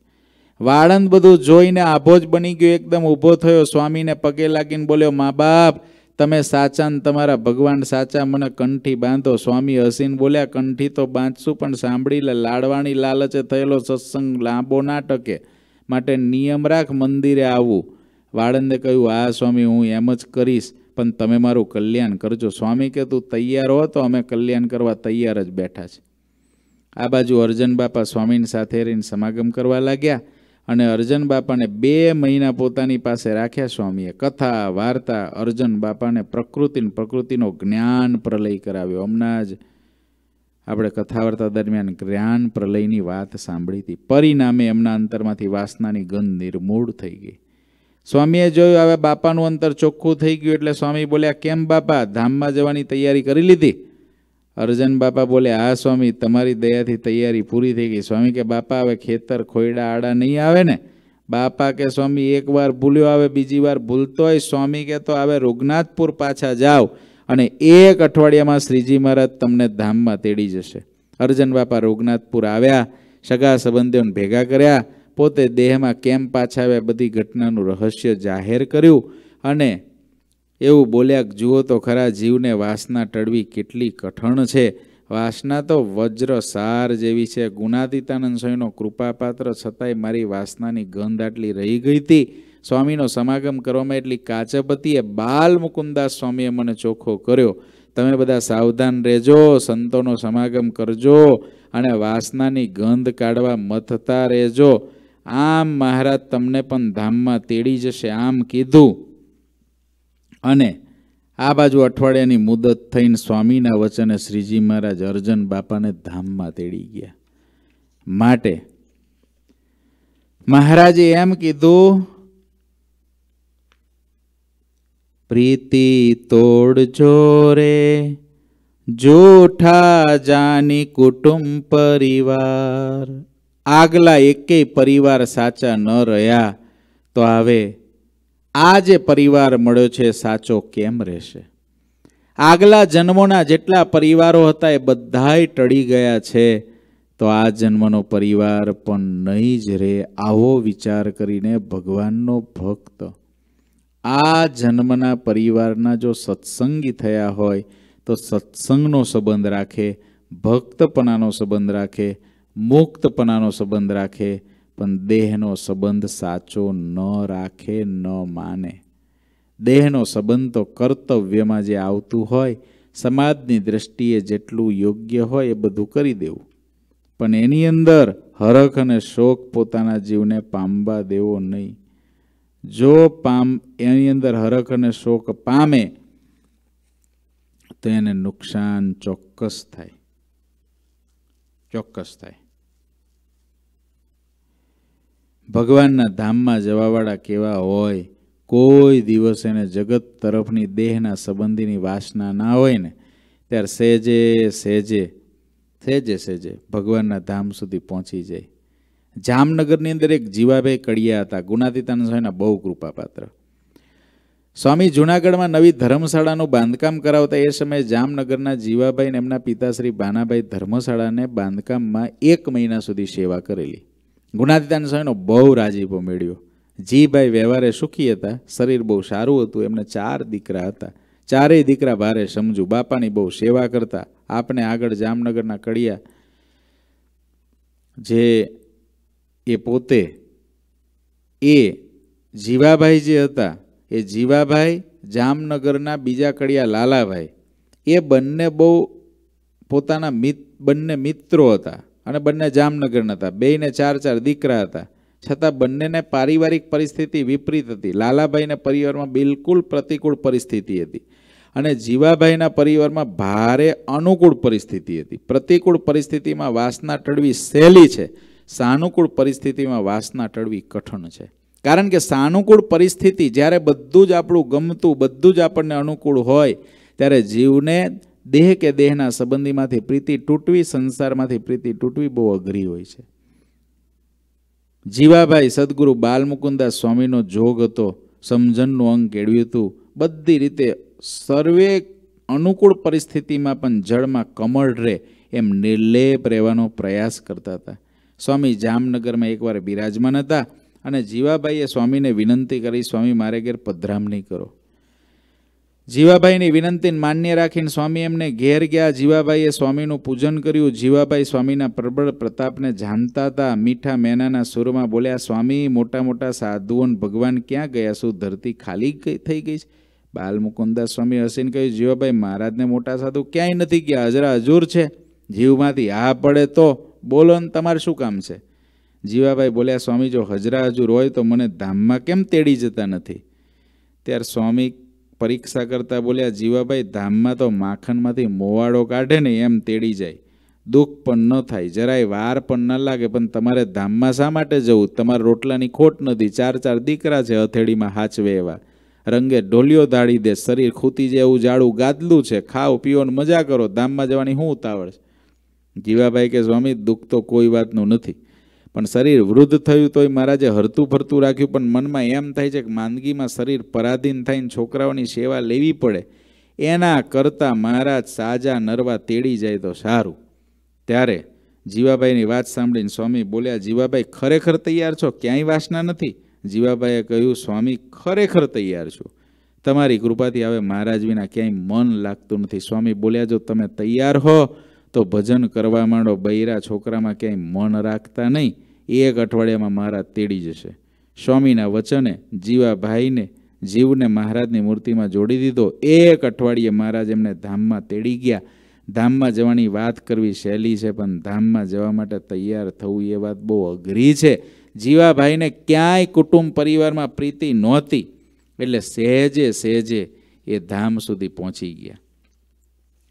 વાળંદ બધું જોઈને આભો જ બની ગયો, એકદમ ઊભો થયો, સ્વામીને પગે લાગીને બોલ્યો, મા બાપ, તમે સાચા ને તમારા ભગવાન સાચા, મને કંઠી બાંધો. સ્વામી હસીને બોલ્યા, કંઠી તો બાંધશું, પણ સાંભળી લે, લાડવાની લાલચે થયેલો સત્સંગ લાંબો ના ટકે, માટે નિયમ રાખ, મંદિરે આવવું વાળંદે કહ્યું આ સ્વામી, હું એમ જ કરીશ, પણ તમે મારું કલ્યાણ કરજો. સ્વામી કે, તું તૈયાર હો, તો અમે કલ્યાણ કરવા તૈયાર જ બેઠા છે આ બાજુ અર્જન બાપા સ્વામીની સાથે રહીને સમાગમ કરવા લાગ્યા અને અર્જન બાપાને બે મહિના પોતાની પાસે રાખ્યા સ્વામીએ કથા, વાર્તા, અર્જન બાપાને પ્રકૃતિ પ્રકૃતિનો જ્ઞાન પ્રલય કરાવ્યો. હમણાં જ આપણે કથા વાર્તા દરમિયાન જ્ઞાન પ્રલયની વાત સાંભળી હતી. પરિણામે એમના અંતરમાંથી વાસનાની ગંધ નિર્મૂળ થઈ ગઈ. સ્વામીએ જોયું હવે બાપાનું અંતર ચોખ્ખું થઈ ગયું એટલે સ્વામી બોલ્યા, કેમ બાપા? ધામમાં જવાની તૈયારી કરી લીધી? અર્જન બાપા બોલે, હા સ્વામી, તમારી દયાથી તૈયારી પૂરી થઈ ગઈ. સ્વામી કે, બાપા, હવે ખેતર ખોયડા આડા નહીં આવે ને? બાપા કે, સ્વામી એકવાર ભૂલ્યો આવે, બીજી વાર ભૂલતો હોય સ્વામી કે, તો હવે રૂગનાથપુર પાછા જાઓ અને એક અઠવાડિયામાં શ્રીજી મહારાજ તમને ધામમાં તેડી જશે. અર્જન બાપા રૂગનાથપુર આવ્યા, સગા સંબંધીઓને ભેગા કર્યા, પોતે દેહમાં કેમ પાછા આવ્યા બધી ઘટનાનું રહસ્ય જાહેર કર્યું અને એવું બોલ્યા જુઓ તો ખરા, જીવને વાસના ટળવી કેટલી કઠણ છે. વાસના તો વજ્ર સાર જેવી છે. ગુણાતીતાનંદ સ્વામીનો કૃપાપાત્ર છતાંય મારી વાસનાની ગંધ આટલી રહી ગઈ હતી. સ્વામીનો સમાગમ કરવામાં એટલી કાચપ બાલ મુકુંદાસ સ્વામીએ મને ચોખ્ખો કર્યો. તમે બધા સાવધાન રહેજો, સંતોનો સમાગમ કરજો અને વાસનાની ગંધ કાઢવા મથતા રહેજો. આમ મહારાજ, તમને પણ ધામમાં તેડી જશે. આમ કીધું. અને આ બાજુ અઠવાડિયાની મુદત થઈને સ્વામીના વચને શ્રીજી મહારાજ અર્જન બાપાને ધામમાં તેડી ગયા. માટે મહારાજે એમ કીધું, પ્રીતિ તોડજો રે, જોઠા જાની કુટુંબ પરિવાર. આગલા એકેય પરિવાર સાચા ન રહ્યા, તો હવે આ જે પરિવાર મળ્યો છે, સાચો કેમ રહેશે? આગલા જન્મોના જેટલા પરિવારો હતા, એ બધાય ટળી ગયા છે. તો આ જન્મનો પરિવાર પણ નહીં જ રહે, આવો વિચાર કરીને ભગવાનનો ભક્ત. આ જન્મના પરિવારના જો સત્સંગી થયા હોય, તો સત્સંગનો સંબંધ રાખે, ભક્તપણાનો સંબંધ રાખે, મુક્તપણાનો સંબંધ રાખે પણ દેહનો સંબંધ સાચો ન રાખે, ન માને. દેહનો સંબંધ તો કર્તવ્યમાં જે આવતું હોય, સમાજની દ્રષ્ટિએ જેટલું યોગ્ય હોય એ બધું કરી દેવું. પણ એની અંદર હરખ અને શોક પોતાના જીવને પામવા દેવો નહીં. જો પામ, એની અંદર હરખ અને શોક પામે, તો એને નુકસાન ચોક્કસ થાય. ચોક્કસ થાય. ભગવાનના ધામમાં જવાવાળા કેવા હોય, કોઈ દિવસ એને જગત તરફની દેહના સંબંધીની વાસના ના હોય ને, ત્યારે સહેજે સહેજે સહેજે સહેજે ભગવાનના ધામ સુધી પહોંચી જાય. જામનગરની અંદર એક જીવાભાઈ કડિયા હતા ગુણાતીતાન સ્વામીના બહુ કૃપાપાત્ર. સ્વામી જુનાગઢમાં નવી ધર્મશાળાનું બાંધકામ કરાવતા એ સમયે જામનગરના જીવાભાઈ અને એમના પિતાશ્રી બાનાભાઈ ધર્મશાળાને બાંધકામમાં એક મહિના સુધી સેવા કરેલી. ગુણાતીતાનંદ સ્વામીનો બહુ રાજીપો મેળ્યો. જીભાઈ વ્યવહારે સુખી હતા, શરીર બહુ સારું હતું, એમને ચાર દીકરા હતા. ચારેય દીકરા ભારે સમજુ, બાપાની બહુ સેવા કરતા. આપણે આગળ જામનગરના કડિયા જે એ પોતે, એ જીવાભાઈ જે હતા, એ જીવાભાઈ જામનગરના બીજા કડિયા લાલાભાઈ, એ બંને બહુ પોતાના મિત, બંને મિત્રો હતા. અને બંને જામનગરના હતા. બેયને ચાર ચાર દીકરા હતા. છતાં બંનેને પારિવારિક પરિસ્થિતિ વિપરીત હતી. લાલાભાઈના પરિવારમાં બિલકુલ પ્રતિકૂળ પરિસ્થિતિ હતી અને જીવાભાઈના પરિવારમાં ભારે અનુકૂળ પરિસ્થિતિ હતી. પ્રતિકૂળ પરિસ્થિતિમાં વાસના ટળવી સહેલી છે. સાનુકૂળ પરિસ્થિતિમાં વાસના ટળવી કઠણ છે. કારણ કે સાનુકૂળ પરિસ્થિતિ જ્યારે બધું જ આપણું ગમતું, બધું જ આપણને અનુકૂળ હોય, ત્યારે જીવને દેહ કે દેહના સંબંધીમાંથી પ્રીતિ તૂટવી, સંસારમાંથી પ્રીતિ તૂટવી બહુ અઘરી હોય છે. જીવાભાઈ સદગુરુ બાલમુકુદાસ સ્વામીનો જોગ હતો, સમજણનું અંગ કેળવ્યું હતું. બધી રીતે સર્વે અનુકૂળ પરિસ્થિતિમાં પણ જળમાં કમળ રહે એમ નિર્લેપ રહેવાનો પ્રયાસ કરતા હતા. સ્વામી જામનગરમાં એકવાર બિરાજમાન હતા અને જીવાભાઈએ સ્વામીને વિનંતી કરી, સ્વામી, મારે ઘેર પધરામણી કરો. જીવાભાઈની વિનંતીને માન્ય રાખીને સ્વામી એમને ઘેર ગયા. જીવાભાઈએ સ્વામીનું પૂજન કર્યું. જીવાભાઈ સ્વામીના પ્રબળ પ્રતાપને જાણતા હતા. મીઠા મેનાના સુરમાં બોલ્યા, સ્વામી, મોટા મોટા સાધુઓને ભગવાન ક્યાં ગયા શું ધરતી ખાલી થઈ ગઈ છે. બાલ મુકુદાસ સ્વામી હસીને કહ્યું, જીવાભાઈ, મહારાજને મોટા સાધુ ક્યાંય નથી ગયા? હજરા હજુર છે. જીવમાંથી હા પડે તો બોલો ને તમારે શું કામ છે? જીવાભાઈ બોલ્યા, સ્વામી, જો હજરા હજુર હોય તો મને ધામમાં કેમ તેડી જતા નથી? ત્યારે સ્વામી પરીક્ષા કરતા બોલ્યા, જીવાભાઈ, ધામમાં તો માખણમાંથી મોવાડો કાઢે ને એમ તેડી જાય. દુઃખ પણ ન થાય. જરાય વાર પણ ન લાગે, પણ તમારે ધામમાં શા માટે જવું? તમારા રોટલાની ખોટ નથી. ચાર ચાર દીકરા છે હથેળીમાં હાચવે એવા. રંગે ઢોલિયો દાળી દે. શરીર ખૂતી જેવું જાડું ગાદલું છે. ખાઓ, પીઓ મજા કરો. ધામમાં જવાની શું ઉતાવળ છે? જીવાભાઈ કે, સ્વામી, દુઃખ તો કોઈ વાતનું નથી. પણ શરીર વૃદ્ધ થયું તોય મહારાજે હરતું ફરતું રાખ્યું. પણ મનમાં એમ થાય છે કે માંદગીમાં શરીર પરાધીન થઈને છોકરાઓની સેવા લેવી પડે. એના કરતાં મહારાજ સાજા નરવા તેડી જાય તો સારું. ત્યારે જીવાભાઈની વાત સાંભળીને સ્વામી બોલ્યા, જીવાભાઈ, ખરેખર તૈયાર છો? ક્યાંય વાસના નથી? જીવાભાઈએ કહ્યું, સ્વામી, ખરેખર તૈયાર છું. તમારી કૃપાથી હવે મહારાજ વિના ક્યાંય મન લાગતું નથી. સ્વામી બોલ્યા, જો તમે તૈયાર હો તો ભજન કરવા માંડો બૈરા છોકરામાં ક્યાંય મન રાખતા નહીં, એક અઠવાડિયામાં મહારાજ તેડી જશે. સ્વામીના વચને, જીવાભાઈને, જીવને મહારાજની મૂર્તિમાં જોડી દીધો. એક અઠવાડિયે મહારાજ એમને ધામમાં તેડી ગયા. ધામમાં જવાની વાત કરવી સહેલી છે, પણ ધામમાં જવા માટે તૈયાર થવું એ વાત બહુ અઘરી છે. જીવાભાઈને ક્યાંય કુટુંબ પરિવારમાં પ્રીતિ નહોતી. એટલે સહેજે સહેજે એ ધામ સુધી પહોંચી ગયા.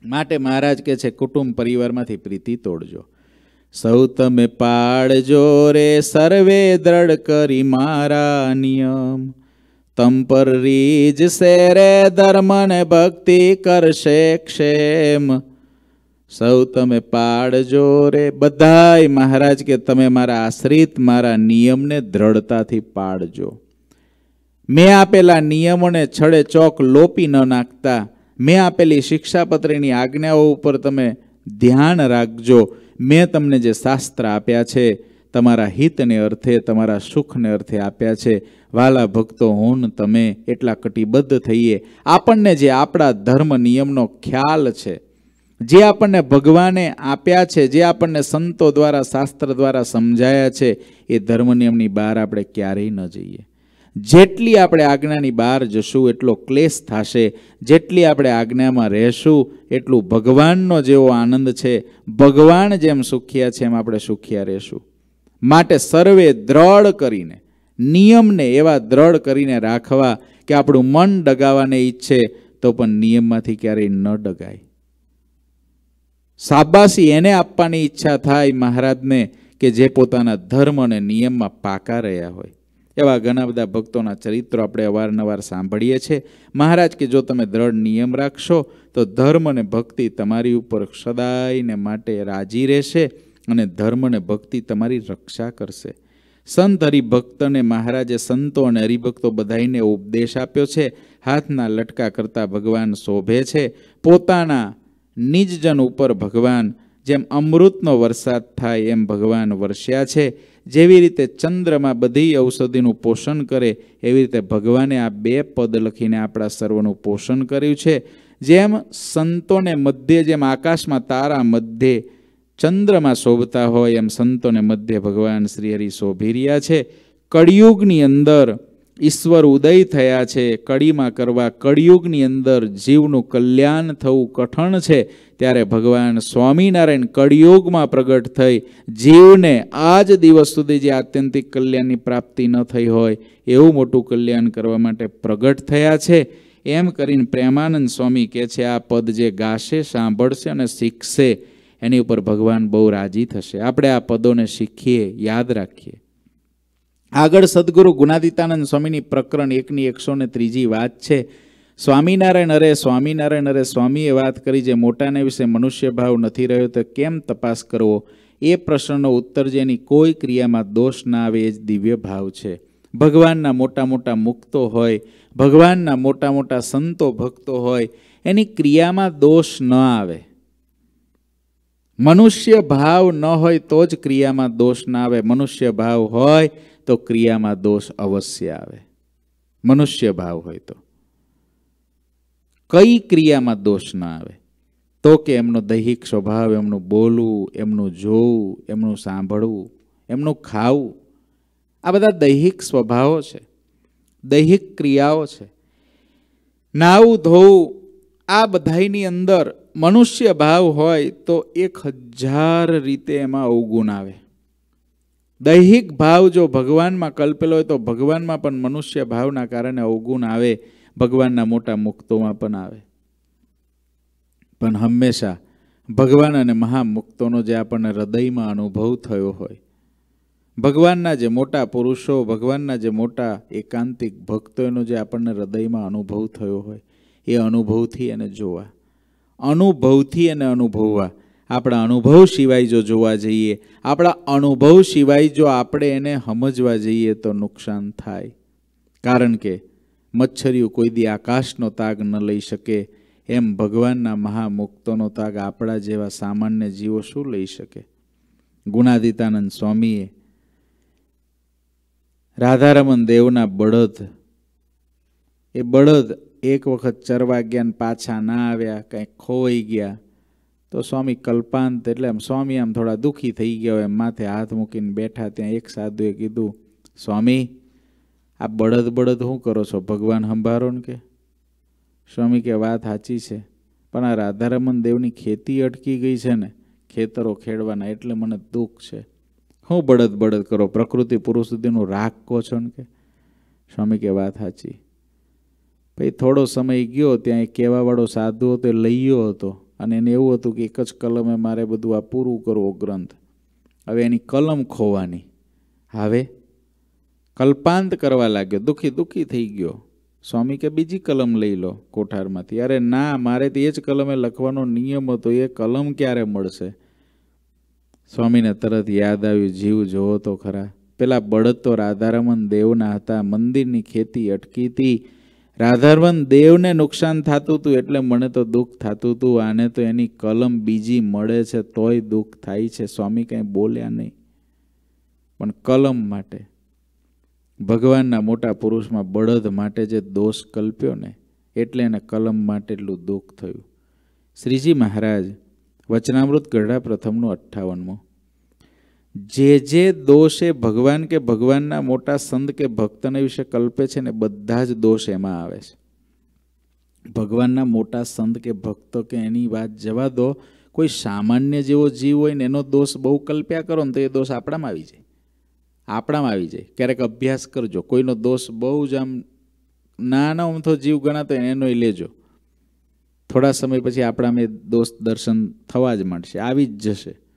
માટે મહારાજ કહે છે, કુટુંબ પરિવારમાંથી પ્રીતિ તોડજો. સૌ તમે પાડજો રે સર્વે દ્રઢ કરી મારા નિયમ. તમ પર રીજ સે રે ધર્મ ને ભક્તિ કરશે ક્ષેમ. સૌ તમે પાડજો રે. બધાય મહારાજ કે, તમે મારા આશ્રિત, મારા નિયમને દ્રઢતાથી પાડજો મેં આપેલા નિયમોને છડે ચોક લોપી ન નાખતા. મેં આપેલી શિક્ષાપત્રીની આજ્ઞાઓ ઉપર તમે ધ્યાન રાખજો. મેં તમને જે શાસ્ત્ર આપ્યા છે, તમારા હિતને અર્થે, તમારા સુખને અર્થે આપ્યા છે. વાલા ભક્તો, હું તમે એટલા કટિબદ્ધ થઈએ. આપણને જે આપણા ધર્મ નિયમનો ખ્યાલ છે, જે આપણને ભગવાને આપ્યા છે, જે આપણને સંતો દ્વારા, શાસ્ત્ર દ્વારા સમજાયા છે, એ ધર્મ નિયમની બહાર આપણે ક્યારેય ન જઈએ. જેટલી આપણે આજ્ઞાની બહાર જશું, એટલો ક્લેશ થશે. જેટલી આપણે આજ્ઞામાં રહેશું, એટલું ભગવાનનો જેવો આનંદ છે. ભગવાન જેમ સુખિયા છે, એમ આપણે સુખિયા રહેશું. માટે સર્વે દ્રઢ કરીને, નિયમને એવા દ્રઢ કરીને રાખવા કે આપણું મન ડગાવાને ઈચ્છે, તો પણ નિયમમાંથી ક્યારેય ન ડગાય. શાબાશી એને આપવાની ઈચ્છા થાય મહારાજને કે જે પોતાના ધર્મ અને નિયમમાં પાકા રહ્યા હોય. એવા ઘણા બધા ભક્તોના ચરિત્રો આપણે અવારનવાર સાંભળીએ છીએ. મહારાજ કે જો તમે દ્રઢ નિયમ રાખશો, તો ધર્મ અને ભક્તિ તમારી ઉપર સદાયને માટે રાજી રહેશે અને ધર્મ અને ભક્તિ તમારી રક્ષા કરશે. સંત હરિભક્તને મહારાજે સંતો અને હરિભક્તો બધાઈને ઉપદેશ આપ્યો છે. હાથના લટકા કરતા ભગવાન શોભે છે. પોતાના નિજજન ઉપર ભગવાન જેમ અમૃતનો વરસાદ થાય એમ ભગવાન વરસ્યા છે. જેવી રીતે ચંદ્રમાં બધી ઔષધિનું પોષણ કરે, એવી રીતે ભગવાને આ બે પદ લખીને આપણા સર્વનું પોષણ કર્યું છે. જેમ સંતોને મધ્ય, જેમ આકાશમાં તારા મધ્યે ચંદ્રમાં શોભતા હોય, એમ સંતોને મધ્ય ભગવાન શ્રી હરિ શોભી રહ્યા છે. કળિયુગની અંદર ઈશ્વર ઉદય થયા છે, કડીમાં કરવા કળિયુગની અંદર જીવનું કલ્યાણ થવું કઠણ છે, ત્યારે ભગવાન સ્વામિનારાયણ કળિયુગમાં પ્રગટ થઈ, જીવને આ જ દિવસ સુધી જે આત્યંતિક કલ્યાણની પ્રાપ્તિ ન થઈ હોય, એવું મોટું કલ્યાણ કરવા માટે પ્રગટ થયા છે. એમ કરીને પ્રેમાનંદ સ્વામી કહે છે, આ પદ જે ગાશે, સાંભળશે અને શીખશે, એની ઉપર ભગવાન બહુ રાજી થશે. આપણે આ પદોને શીખીએ, યાદ રાખીએ. આગળ સદગુરુ ગુણાદિતાનંદ સ્વામીની પ્રકરણ એકની એકસો ને ત્રીજી વાત છે, સ્વામિનારાયણ અરે સ્વામિનારાયણ અરે, સ્વામીએ વાત કરી જે મોટાને વિશે મનુષ્ય ભાવ નથી રહ્યો તો કેમ તપાસ કરવો? એ પ્રશ્નનો ઉત્તર જેની કોઈ ક્રિયામાં દોષ ના આવે એ જ દિવ્ય ભાવ છે. ભગવાનના મોટા મોટા મુક્તો હોય, ભગવાનના મોટા મોટા સંતો ભક્તો હોય, એની ક્રિયામાં દોષ ન આવે. મનુષ્ય ભાવ ન હોય તો જ ક્રિયામાં દોષ ના આવે. મનુષ્ય ભાવ હોય તો ક્રિયામાં દોષ અવશ્ય આવે. મનુષ્ય ભાવ હોય તો. કઈ ક્રિયામાં દોષ ના આવે? તો કે એમનો દૈહિક સ્વભાવ, એમનું બોલવું, એમનું જોવું, એમનું સાંભળવું, એમનું ખાવું. આ બધા દૈહિક સ્વભાવો છે. દૈહિક ક્રિયાઓ છે. નાવું, ધોવું, આ બધાની અંદર મનુષ્ય ભાવ હોય તો એક હજાર રીતે એમાં અવગુણ આવે. દૈહિક ભાવ જો ભગવાનમાં કલ્પેલો હોય તો ભગવાનમાં પણ મનુષ્ય ભાવના કારણે અવગુણ આવે, ભગવાનના મોટા મુક્તોમાં પણ આવે. પણ હંમેશા ભગવાન અને મહામુક્તોનો જે આપણને હૃદયમાં અનુભવ થયો હોય, ભગવાનના જે મોટા પુરુષો, ભગવાનના જે મોટા એકાંતિક ભક્તો, એનો જે આપણને હૃદયમાં અનુભવ થયો હોય, એ અનુભવથી એને જોવા, અનુભવથી એને અનુભવવા આપણા અનુભવ સિવાય જો જોવા જઈએ, આપણા અનુભવ સિવાય જો આપણે એને સમજવા જઈએ તો નુકસાન થાય. કારણ કે મચ્છરિયું કોઈ દી આકાશનો તાગ ન લઈ શકે, એમ ભગવાનના મહામુક્તોનો તાગ આપણા જેવા સામાન્ય જીવો શું લઈ શકે? ગુણાદિતાનંદ સ્વામીએ રાધારમન દેવના બળદ, એ બળદ એક વખત ચરવા ગયા પાછા ના આવ્યા કંઈક ખોવાઈ ગયા તો સ્વામી કલ્પાંત એટલે આમ સ્વામી આમ થોડા દુઃખી થઈ ગયા એમ માથે હાથ મૂકીને બેઠા ત્યાં એક સાધુએ કીધું, સ્વામી આ બળદ બળદ શું કરો છો? ભગવાન સંભારો ને કે? સ્વામી કે, વાત સાચી છે, પણ આ રાધારમણ દેવની ખેતી અટકી ગઈ છે ને, ખેતરો ખેડવાના એટલે મને દુઃખ છે. હું બળદ બળદ કરો, પ્રકૃતિ પુરુષ સુધીનું રાગ કહો છો ને કે? સ્વામી કે, વાત સાચી. પછી થોડો સમય ગયો, ત્યાં એ કહેવાવાળો સાધુ હતો, એ લઈ ગયો હતો. અને એને એવું હતું કે એક જ કલમે મારે બધું આ પૂરું કરવો ગ્રંથ. હવે એની કલમ ખોવાની. હવે કલ્પાંત કરવા લાગ્યો. દુઃખી દુઃખી થઈ ગયો. સ્વામી કે બીજી કલમ લઈ લો કોઠારમાંથી. અરે ના, મારે તો એ જ કલમે લખવાનો નિયમ હતો. એ કલમ ક્યારે મળશે? સ્વામીને તરત યાદ આવ્યું, જીવ જોવો તો ખરા. પેલા બળદ તો રાધારમન દેવના હતા. મંદિરની ખેતી અટકી હતી. રાધારમન દેવને નુકસાન થતું હતું એટલે મને તો દુઃખ થતું હતું આને તો એની કલમ બીજી મળે છે તોય દુઃખ થાય છે. સ્વામી કંઈ બોલ્યા નહીં. પણ કલમ માટે, ભગવાનના મોટા પુરુષમાં બળદ માટે જે દોષ કલ્પ્યો ને, એટલે એને કલમ માટે એટલું દુઃખ થયું. શ્રીજી મહારાજ, વચનામૃત ગઢડા પ્રથમનું અઠ્ઠાવનમું જે જે દોષ એ ભગવાન કે ભગવાનના મોટા સંત કે ભક્તને વિશે કલ્પે છે ને બધા જ દોષ એમાં આવે છે. ભગવાનના મોટા સંત કે ભક્તો કે એની વાત જવા દો, કોઈ સામાન્ય જેવો જીવ હોય ને એનો દોષ બહુ કલ્પ્યા કરો ને તો એ દોષ આપણામાં આવી જાય. આપણામાં આવી જાય. ક્યારેક અભ્યાસ કરજો. કોઈનો દોષ બહુ જ આમ નાનો અમથો જીવ ગણાતો એનો લેજો. થોડા સમય પછી આપણામાં દોષ દર્શન થવા જ માંડશે. આવી જ જશે.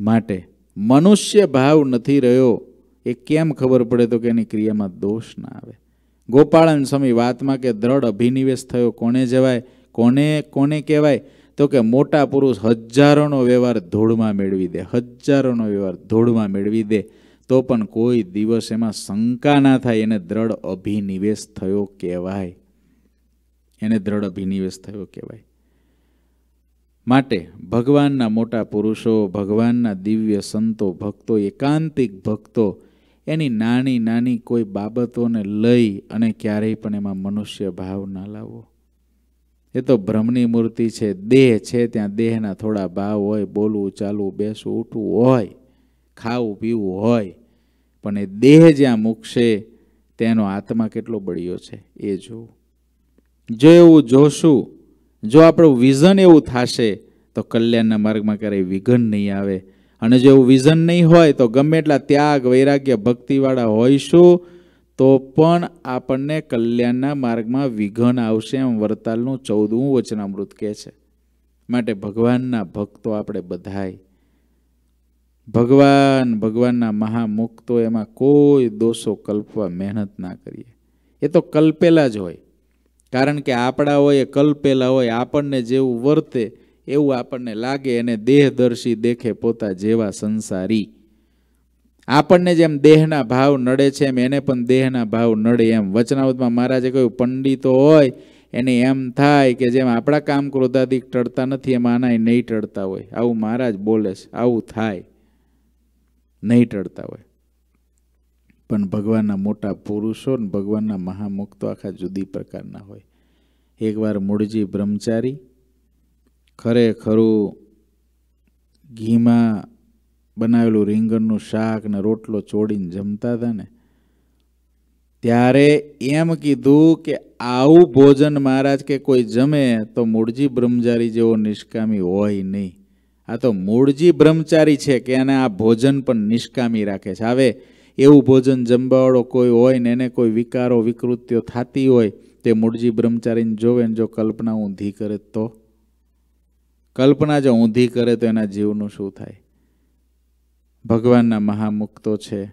માટે મનુષ્ય ભાવ નથી રહ્યો, એ કેમ ખબર પડે તો કે એની ક્રિયામાં દોષ ના આવે? ગોપાળન સ્વામી વાતમાં કે દ્રઢ અભિનિવેશ થયો કોને જવાય, કોને કોને કહેવાય? તો કે મોટા પુરુષ હજારોનો વ્યવહાર ધૂળમાં મેળવી દે, હજારોનો વ્યવહાર ધૂળમાં મેળવી દે, તો પણ કોઈ દિવસ એમાં શંકા ના થાય એને દ્રઢ અભિનિવેશ થયો કહેવાય. એને દ્રઢ અભિનિવેશ થયો કહેવાય. માટે ભગવાનના મોટા પુરુષો, ભગવાનના દિવ્ય સંતો, ભક્તો, એકાંતિક ભક્તો, એની નાની નાની કોઈ બાબતોને લઈ અને ક્યારેય પણ એમાં મનુષ્ય ભાવ ના લાવવો. એ તો ભ્રમની મૂર્તિ છે, દેહ છે, ત્યાં દેહના થોડા ભાવ હોય, બોલવું, ચાલવું, બેસવું, ઉઠવું હોય, ખાવું, પીવું હોય, પણ એ દેહ જ્યાં મૂકશે, તેનો આત્મા કેટલો બળ્યો છે, એ જોવું. જો એવું જોશું જો આપણું વિઝન એવું થશે, તો કલ્યાણના માર્ગમાં ક્યારેય વિઘન નહીં આવે. અને જો એવું વિઝન નહીં હોય, તો ગમે એટલા ત્યાગ, વૈરાગ્ય, ભક્તિવાળા હોઈશું, તો પણ આપણને કલ્યાણના માર્ગમાં વિઘન આવશે એમ વરતાલનું ચૌદમું વચનામૃત કહે છે. માટે ભગવાનના ભક્તો આપણે બધાય. ભગવાન, ભગવાનના મહામુક્તો એમાં કોઈ દોષો કલ્પવા મહેનત ના કરીએ. એ તો કલ્પેલા જ હોય. કારણ કે આપણા હોય, કલ્પેલા હોય, આપણને જેવું વર્તે, એવું આપણને લાગે એને દેહદર્શી દેખે પોતા જેવા સંસારી. આપણને જેમ દેહના ભાવ નડે છે એમ, એને પણ દેહના ભાવ નડે એમ. વચનાવતમાં મહારાજે કહ્યું, પંડિતો હોય, એને એમ થાય કે જેમ આપણા કામ ક્રોધાદિક ટળતા નથી, એમ આના નહીં ટળતા હોય. આવું મહારાજ બોલે છે, આવું થાય. નહીં ટળતા હોય. પણ ભગવાનના મોટા પુરુષો ને ભગવાનના મહામુક્તો આખા જુદી પ્રકારના હોય. એકવાર મૂળજી બ્રહ્મચારી ખરેખરું ઘીમાં બનાવેલું રીંગણનું શાક ને રોટલો ચોડીને જમતા હતા ને, ત્યારે એમ કીધું કે આવું ભોજન મહારાજ કે કોઈ જમે તો મૂળજી બ્રહ્મચારી જેવો નિષ્કામી હોય નહીં. આ તો મૂળજી બ્રહ્મચારી છે કે એને આ ભોજન પણ નિષ્કામી રાખે છે. હવે એવું ભોજન જમવાવાળો કોઈ હોય ને એને કોઈ વિકારો, વિકૃતિઓ થતી હોય, તે મૂળજી બ્રહ્મચારીને જોવે ને જો કલ્પના ઊંધી કરે તો? કલ્પના જો ઊંધી કરે તો એના જીવનું શું થાય? ભગવાનના મહામુક્તો છે,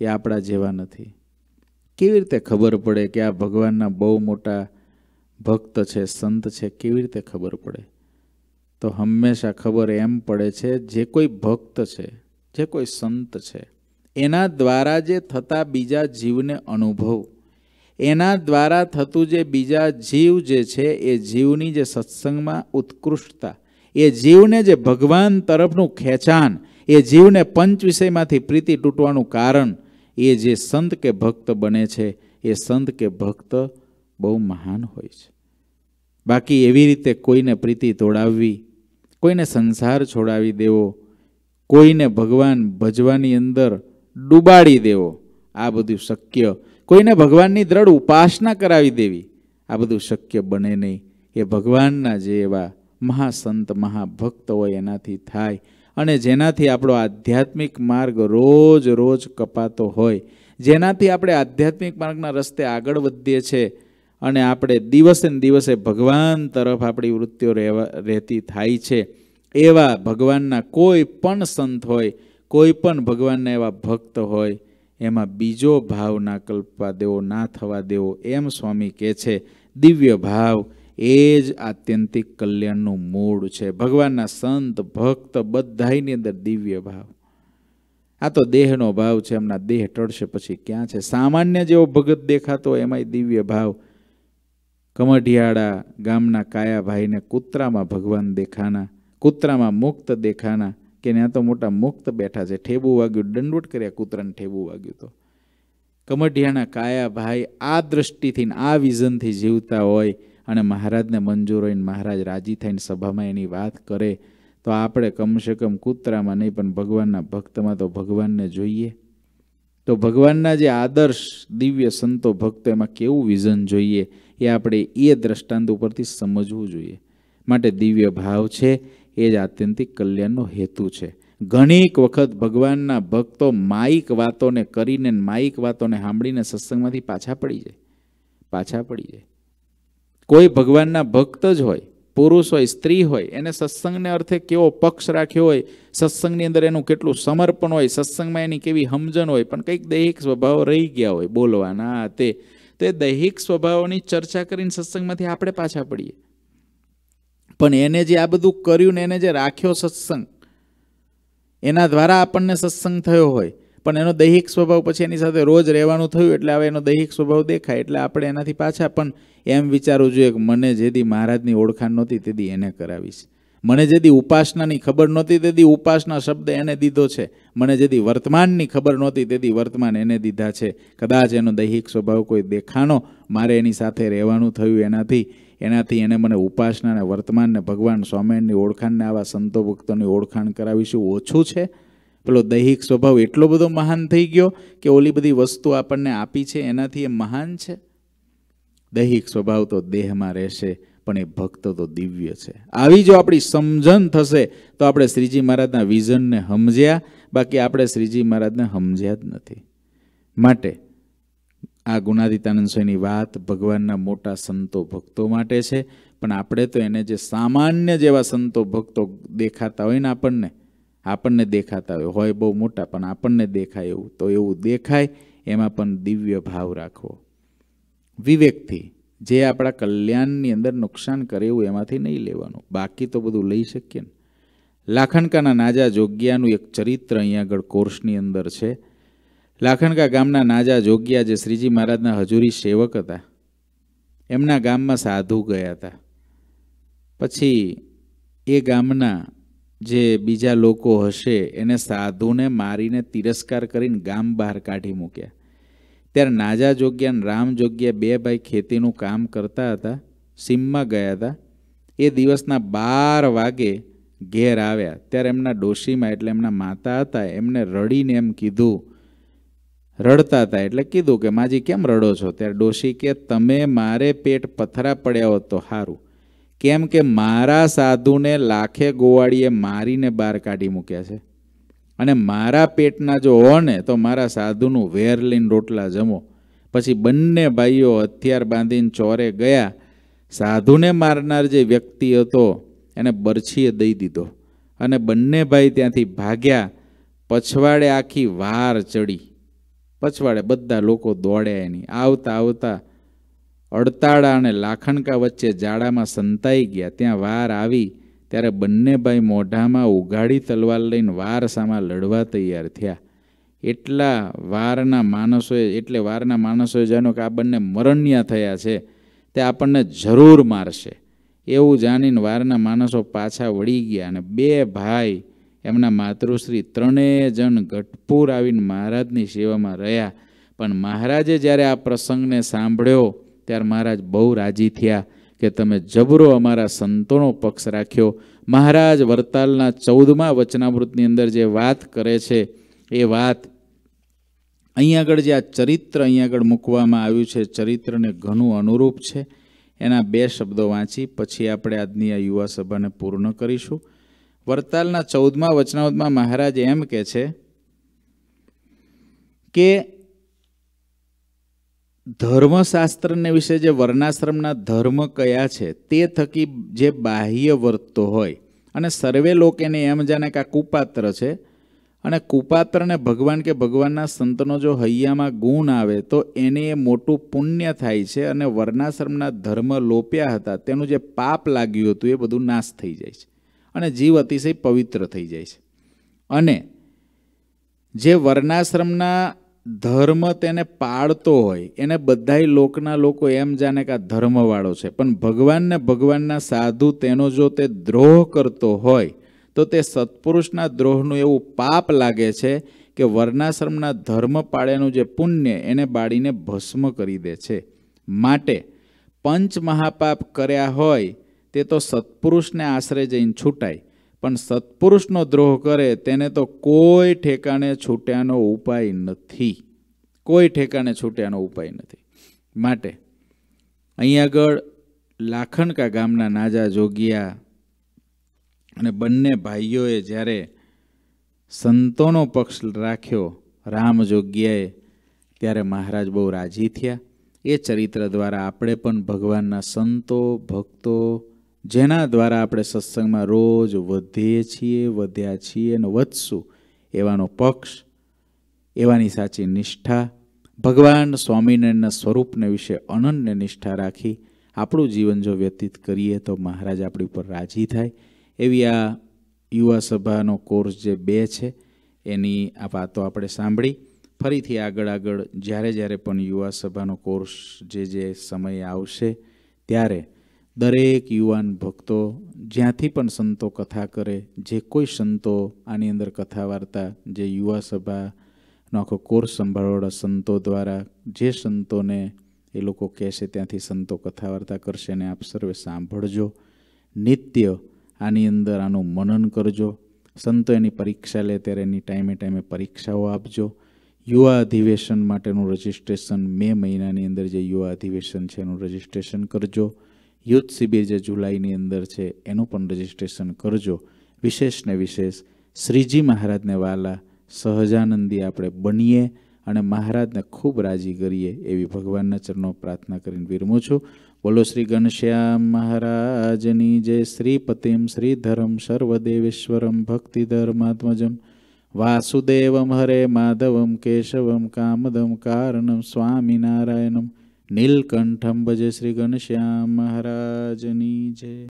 એ આપણા જેવા નથી. કેવી રીતે ખબર પડે કે આ ભગવાનના બહુ મોટા ભક્ત છે, સંત છે, કેવી રીતે ખબર પડે? તો હંમેશા ખબર એમ પડે છે, જે કોઈ ભક્ત છે, જે કોઈ સંત છે એના દ્વારા જે થતા બીજા જીવને અનુભવ. એના દ્વારા થતું જે બીજા જીવ જે છે, એ જીવની જે સત્સંગમાં ઉત્કૃષ્ટતા, એ જીવને જે ભગવાન તરફનું ખેંચાણ, એ જીવને પંચ વિષયમાંથી પ્રીતિ તૂટવાનું કારણ, એ જે સંત કે ભક્ત બને છે, એ સંત કે ભક્ત બહુ મહાન હોય છે. બાકી એવી રીતે કોઈને પ્રીતિ તોડાવવી, કોઈને સંસાર છોડાવી દેવો, કોઈને ભગવાન ભજવાની અંદર ડૂબાડી દેવો. આ બધું શક્ય. કોઈને ભગવાનની દ્રઢ ઉપાસના કરાવી દેવી, આ બધું શક્ય બને નહીં. એ ભગવાનના જે એવા મહાસંત, મહાભક્ત હોય એનાથી થાય. અને જેનાથી આપણો આધ્યાત્મિક માર્ગ રોજ રોજ કપાતો હોય. જેનાથી આપણે આધ્યાત્મિક માર્ગના રસ્તે આગળ વધીએ છીએ અને આપણે દિવસે ને દિવસે ભગવાન તરફ આપણી વૃત્તિઓ રહેવા, રહેતી થાય છે. એવા ભગવાનના કોઈ પણ સંત હોય કોઈ પણ ભગવાનના એવા ભક્ત હોય, એમાં બીજો ભાવ ના કલ્પવા દેવો, ના થવા દેવો, એમ સ્વામી કહે છે, દિવ્ય ભાવ એ જ આત્યંતિક કલ્યાણનું મૂળ છે. ભગવાનના સંત, ભક્ત બધાની અંદર દિવ્ય ભાવ. આ તો દેહનો ભાવ છે, એમના દેહ ટળશે પછી ક્યાં છે? સામાન્ય જેવો ભગત દેખાતો એમાંય દિવ્ય ભાવ. કમઢિયાળા ગામના કાયાભાઈને કૂતરામાં ભગવાન દેખાના, કૂતરામાં મુક્ત દેખાના કે ત્યાં તો મોટા મુક્ત બેઠા છે. ઠેબુ વાગ્યું દંડવટ કર્યા, કૂતરાને ઠેબુ વાગ્યું તો. કમઢિયાના કાયા ભાઈ આ દ્રષ્ટિથી આ વિઝનથી જીવતા હોય અને મહારાજને મંજૂર હોય મહારાજ રાજી થઈને સભામાં એની વાત કરે, તો આપણે કમસે કમ કૂતરામાં નહીં, પણ ભગવાનના ભક્તમાં તો ભગવાનને જોઈએ. તો ભગવાનના જે આદર્શ દિવ્ય સંતો ભક્તો, એમાં કેવું વિઝન જોઈએ, એ આપણે એ દ્રષ્ટાંત ઉપરથી સમજવું જોઈએ. માટે દિવ્ય ભાવ છે એ જ આત્યંતિક કલ્યાણનો હેતુ છે. ઘણીક વખત ભગવાનના ભક્તો માઈક વાતોને કરીને માઇક વાતોને સાંભળીને સત્સંગમાંથી પાછા પડી જાય. પાછા પડી જાય. કોઈ ભગવાનના ભક્ત જ હોય, પુરુષ હોય, સ્ત્રી હોય, એને સત્સંગને અર્થે કેવો પક્ષ રાખ્યો હોય, સત્સંગની અંદર એનું કેટલું સમર્પણ હોય, સત્સંગમાં એની કેવી સમજણ હોય, પણ કંઈક દૈહિક સ્વભાવ રહી ગયા હોય, બોલવાના તે તે દૈહિક સ્વભાવોની ચર્ચા કરીને સત્સંગમાંથી આપણે પાછા પડીએ. પણ એને જે આ બધું કર્યું ને એને જે રાખ્યો સત્સંગ, એના દ્વારા આપણને સત્સંગ થયો હોય. પણ એનો દૈહિક સ્વભાવ પછી એની સાથે રોજ રહેવાનું થયું એટલે હવે એનો દૈહિક સ્વભાવ દેખાય એટલે આપણે એનાથી પાછા પણ એમ વિચારવું જોઈએ કે મને જેથી મહારાજની ઓળખાણ નહોતી તેથી એને કરાવીશ મને જેથી ઉપાસનાની ખબર નહોતી તેથી ઉપાસના શબ્દ એને દીધો છે. મને જેથી વર્તમાનની ખબર નહોતી તેથી વર્તમાન એને દીધા છે. કદાચ એનો દૈહિક સ્વભાવ કોઈ દેખાણો મારે એની સાથે રહેવાનું થયું એનાથી એનાથી એને મને ઉપાસના વર્તમાનને વર્તમાન ભગવાન સ્વામિનારાયણની ઓળખાણને આવા સંતો ભક્તોની ઓળખાણ કરાવીશું ઓછું છે? પેલો દૈહિક સ્વભાવ એટલો બધો મહાન થઈ ગયો કે ઓલી બધી વસ્તુ આપણને આપી છે એનાથી એ મહાન છે? દૈહિક સ્વભાવ તો દેહમાં રહેશે, પણ એ ભક્ત તો દિવ્ય છે. આવી જો આપણી સમજણ થશે, તો આપણે શ્રીજી મહારાજના વિઝનને સમજ્યા, બાકી આપણે શ્રીજી મહારાજને સમજ્યા જ નથી. માટે આ ગુણાદિતાનંદ સ્વામીની વાત ભગવાનના મોટા સંતો ભક્તો માટે છે. પણ આપણે તો એને જે સામાન્ય જેવા સંતો ભક્તો દેખાતા હોય ને આપણને આપણને દેખાતા હોય. હોય બહુ મોટા, પણ આપણને દેખાય એવું. તો એવું દેખાય, એમાં પણ દિવ્ય ભાવ રાખવો. વિવેકથી જે આપણા કલ્યાણની અંદર નુકસાન કરે એવું એમાંથી નહીં લેવાનું. બાકી તો બધું લઈ શકીએ ને. લાખણકાના નાજા જોગ્યાનું એક ચરિત્ર અહીંયા આગળ કોર્સની અંદર છે. લાખણકા ગામના નાજા જોગ્યા જે શ્રીજી મહારાજના હજુરી સેવક હતા. એમના ગામમાં સાધુ ગયા હતા. પછી એ ગામના જે બીજા લોકો હશે, એને સાધુને મારીને તિરસ્કાર કરીને ગામ બહાર કાઢી મૂક્યા. ત્યારે નાજા જોગ્યા રામ જોગ્યા બે ભાઈ ખેતીનું કામ કરતા હતા, સીમમાં ગયા હતા. એ દિવસના બાર વાગે ઘેર આવ્યા. ત્યારે એમના ડોશીમાં એટલે એમના માતા હતા, એમને રડીને એમ કીધું રડતા હતા એટલે કીધું કે, માજી કેમ રડો છો? ત્યારે ડોશી કે, તમે મારે પેટ પથરા પડ્યા હોત તો સારું કેમ કે મારા સાધુને લાખે ગોવાળીએ મારીને બહાર કાઢી મૂક્યા છે. અને મારા પેટના જો હો ને તો મારા સાધુનું વેર લઈને રોટલા જમો. પછી બંને ભાઈઓ હથિયાર બાંધીને ચોરે ગયા. સાધુને મારનાર જે વ્યક્તિ હતો, એને બરછીએ દઈ દીધો. અને બંને ભાઈ ત્યાંથી ભાગ્યા. પછવાડે આખી વાર ચડી. પછવાડે બધા લોકો દોડ્યા એની. આવતા આવતા અડતાળા અને લાખણકા વચ્ચે જાડામાં સંતાઈ ગયા. ત્યાં વાર આવી ત્યારે બંને ભાઈ મોઢામાં ઉઘાડી તલવાર લઈને વાર સામા લડવા તૈયાર થયા. એટલા વારના માણસોએ, એટલે વારના માણસોએ જાણ્યું કે આ બંને મરણ્યા થયા છે, તે આપણને જરૂર મારશે. એવું જાણીને વારના માણસો પાછા વળી ગયા અને બે ભાઈ એમના માતૃશ્રી ત્રણેય જણ ગઢપુર આવીને મહારાજની સેવામાં રહ્યા. પણ મહારાજે જ્યારે આ પ્રસંગને સાંભળ્યો, ત્યારે મહારાજ બહુ રાજી થયા કે તમે જબરો અમારા સંતોનો પક્ષ રાખ્યો. મહારાજ વરતાલના ચૌદમાં વચનામૃતની અંદર જે વાત કરે છે, એ વાત અહીં આગળ જે આ ચરિત્ર અહીં આગળ મૂકવામાં આવ્યું છે, ચરિત્રને ઘણું અનુરૂપ છે. એના બે શબ્દો વાંચી, પછી આપણે આજની આ યુવા સભાને પૂર્ણ કરીશું. વરતાલના ચૌદમા વચનાવતમાં મહારાજ એમ કહે છે કે ધર્મશાસ્ત્રને વિશે જે વર્ણાશ્રમના ધર્મ કયા છે, તે થકી જે બાહ્ય વર્તતો હોય, અને સર્વે લોકોને એમ જાણે કે આ કુપાત્ર છે, અને કુપાત્રને ભગવાન કે ભગવાનના સંતનો જો હૈયામાં ગુણ આવે, તો એને એ મોટું પુણ્ય થાય છે, અને વર્ણાશ્રમના ધર્મ લોપ્યા હતા, તેનું જે પાપ લાગ્યું હતું, એ બધું નાશ થઈ જાય છે. અને જીવ અતિશય પવિત્ર થઈ જાય છે. અને જે વર્ણાશ્રમના ધર્મ તેને પાળતો હોય, એને બધાય લોકના લોકો એમ જાણે કે આ ધર્મવાળો છે. પણ ભગવાનને ભગવાનના સાધુ તેનો જો તે દ્રોહ કરતો હોય, તો તે સત્પુરુષના દ્રોહનું એવું પાપ લાગે છે કે વર્ણાશ્રમના ધર્મ પાળેનું જે પુણ્ય એને બાળીને ભસ્મ કરી દે છે. માટે પંચ મહાપાપ કર્યા હોય તે તો સત્પુરુષને આશરે જઈને છૂટાય. પણ સત્પુરુષનો દ્રોહ કરે તેને તો કોઈ ઠેકાણે છૂટ્યાનો ઉપાય નથી. કોઈ ઠેકાણે છૂટ્યાનો ઉપાય નથી. માટે અહીં આગળ લાખણકા ગામના નાજા જોગિયા અને બંને ભાઈઓએ જ્યારે સંતોનો પક્ષ રાખ્યો રામ જોગ્યાએ, ત્યારે મહારાજ બહુ રાજી થયા. એ ચરિત્ર દ્વારા આપણે પણ ભગવાનના સંતો, ભક્તો જેના દ્વારા આપણે સત્સંગમાં રોજ વધીએ છીએ, વધ્યા છીએ અને વધશું, એવાનો પક્ષ, એવાની સાચી નિષ્ઠા, ભગવાન સ્વામિનારાયણના સ્વરૂપને વિશે અનન્ય નિષ્ઠા રાખી આપણું જીવન જો વ્યતીત કરીએ તો મહારાજ આપણી ઉપર રાજી થાય. એવી આ યુવા સભાનો કોર્સ જે બે છે, એની આ વાતો આપણે સાંભળી. ફરીથી આગળ આગળ જ્યારે જ્યારે પણ યુવા સભાનો કોર્સ જે જે સમય આવશે, ત્યારે દરેક યુવાન ભક્તો જ્યાંથી પણ સંતો કથા કરે, જે કોઈ સંતો આની અંદર કથા વાર્તા, જે યુવા સભાનો આખો કોર્સ સંભાળવાળા સંતો દ્વારા જે સંતોને એ લોકો કહેશે ત્યાંથી સંતો કથા વાર્તા કરશે અને આપ સર્વે સાંભળજો. નિત્ય આની અંદર આનું મનન કરજો. સંતો એની પરીક્ષા લે ત્યારે એની ટાઈમે ટાઈમે પરીક્ષાઓ આપજો. યુવા અધિવેશન માટેનું રજિસ્ટ્રેશન મે મહિનાની અંદર જે યુવા અધિવેશન છે એનું રજિસ્ટ્રેશન કરજો. યુથ શિબિર જે જુલાઈની અંદર છે, એનું પણ રજિસ્ટ્રેશન કરજો. વિશેષ ને વિશેષ, શ્રીજી મહારાજને વાલા સહજાનંદી આપણે બનીએ અને મહારાજને ખૂબ રાજી કરીએ એવી ભગવાનના ચરણો પ્રાર્થના કરીને વિરમું છું. બોલો શ્રી ઘનશ્યામ મહારાજની જય, શ્રીપતિમ શ્રીધરમ સર્વદેવેશ્વરમ ભક્તિધર્માત્મજમ વાસુદેવમ હરે માધવમ કેશવમ કામદમ કારણમ સ્વામિનારાયણમ. નીલકંઠમ ભજે શ્રી ઘનશ્યામ મહારાજની જય.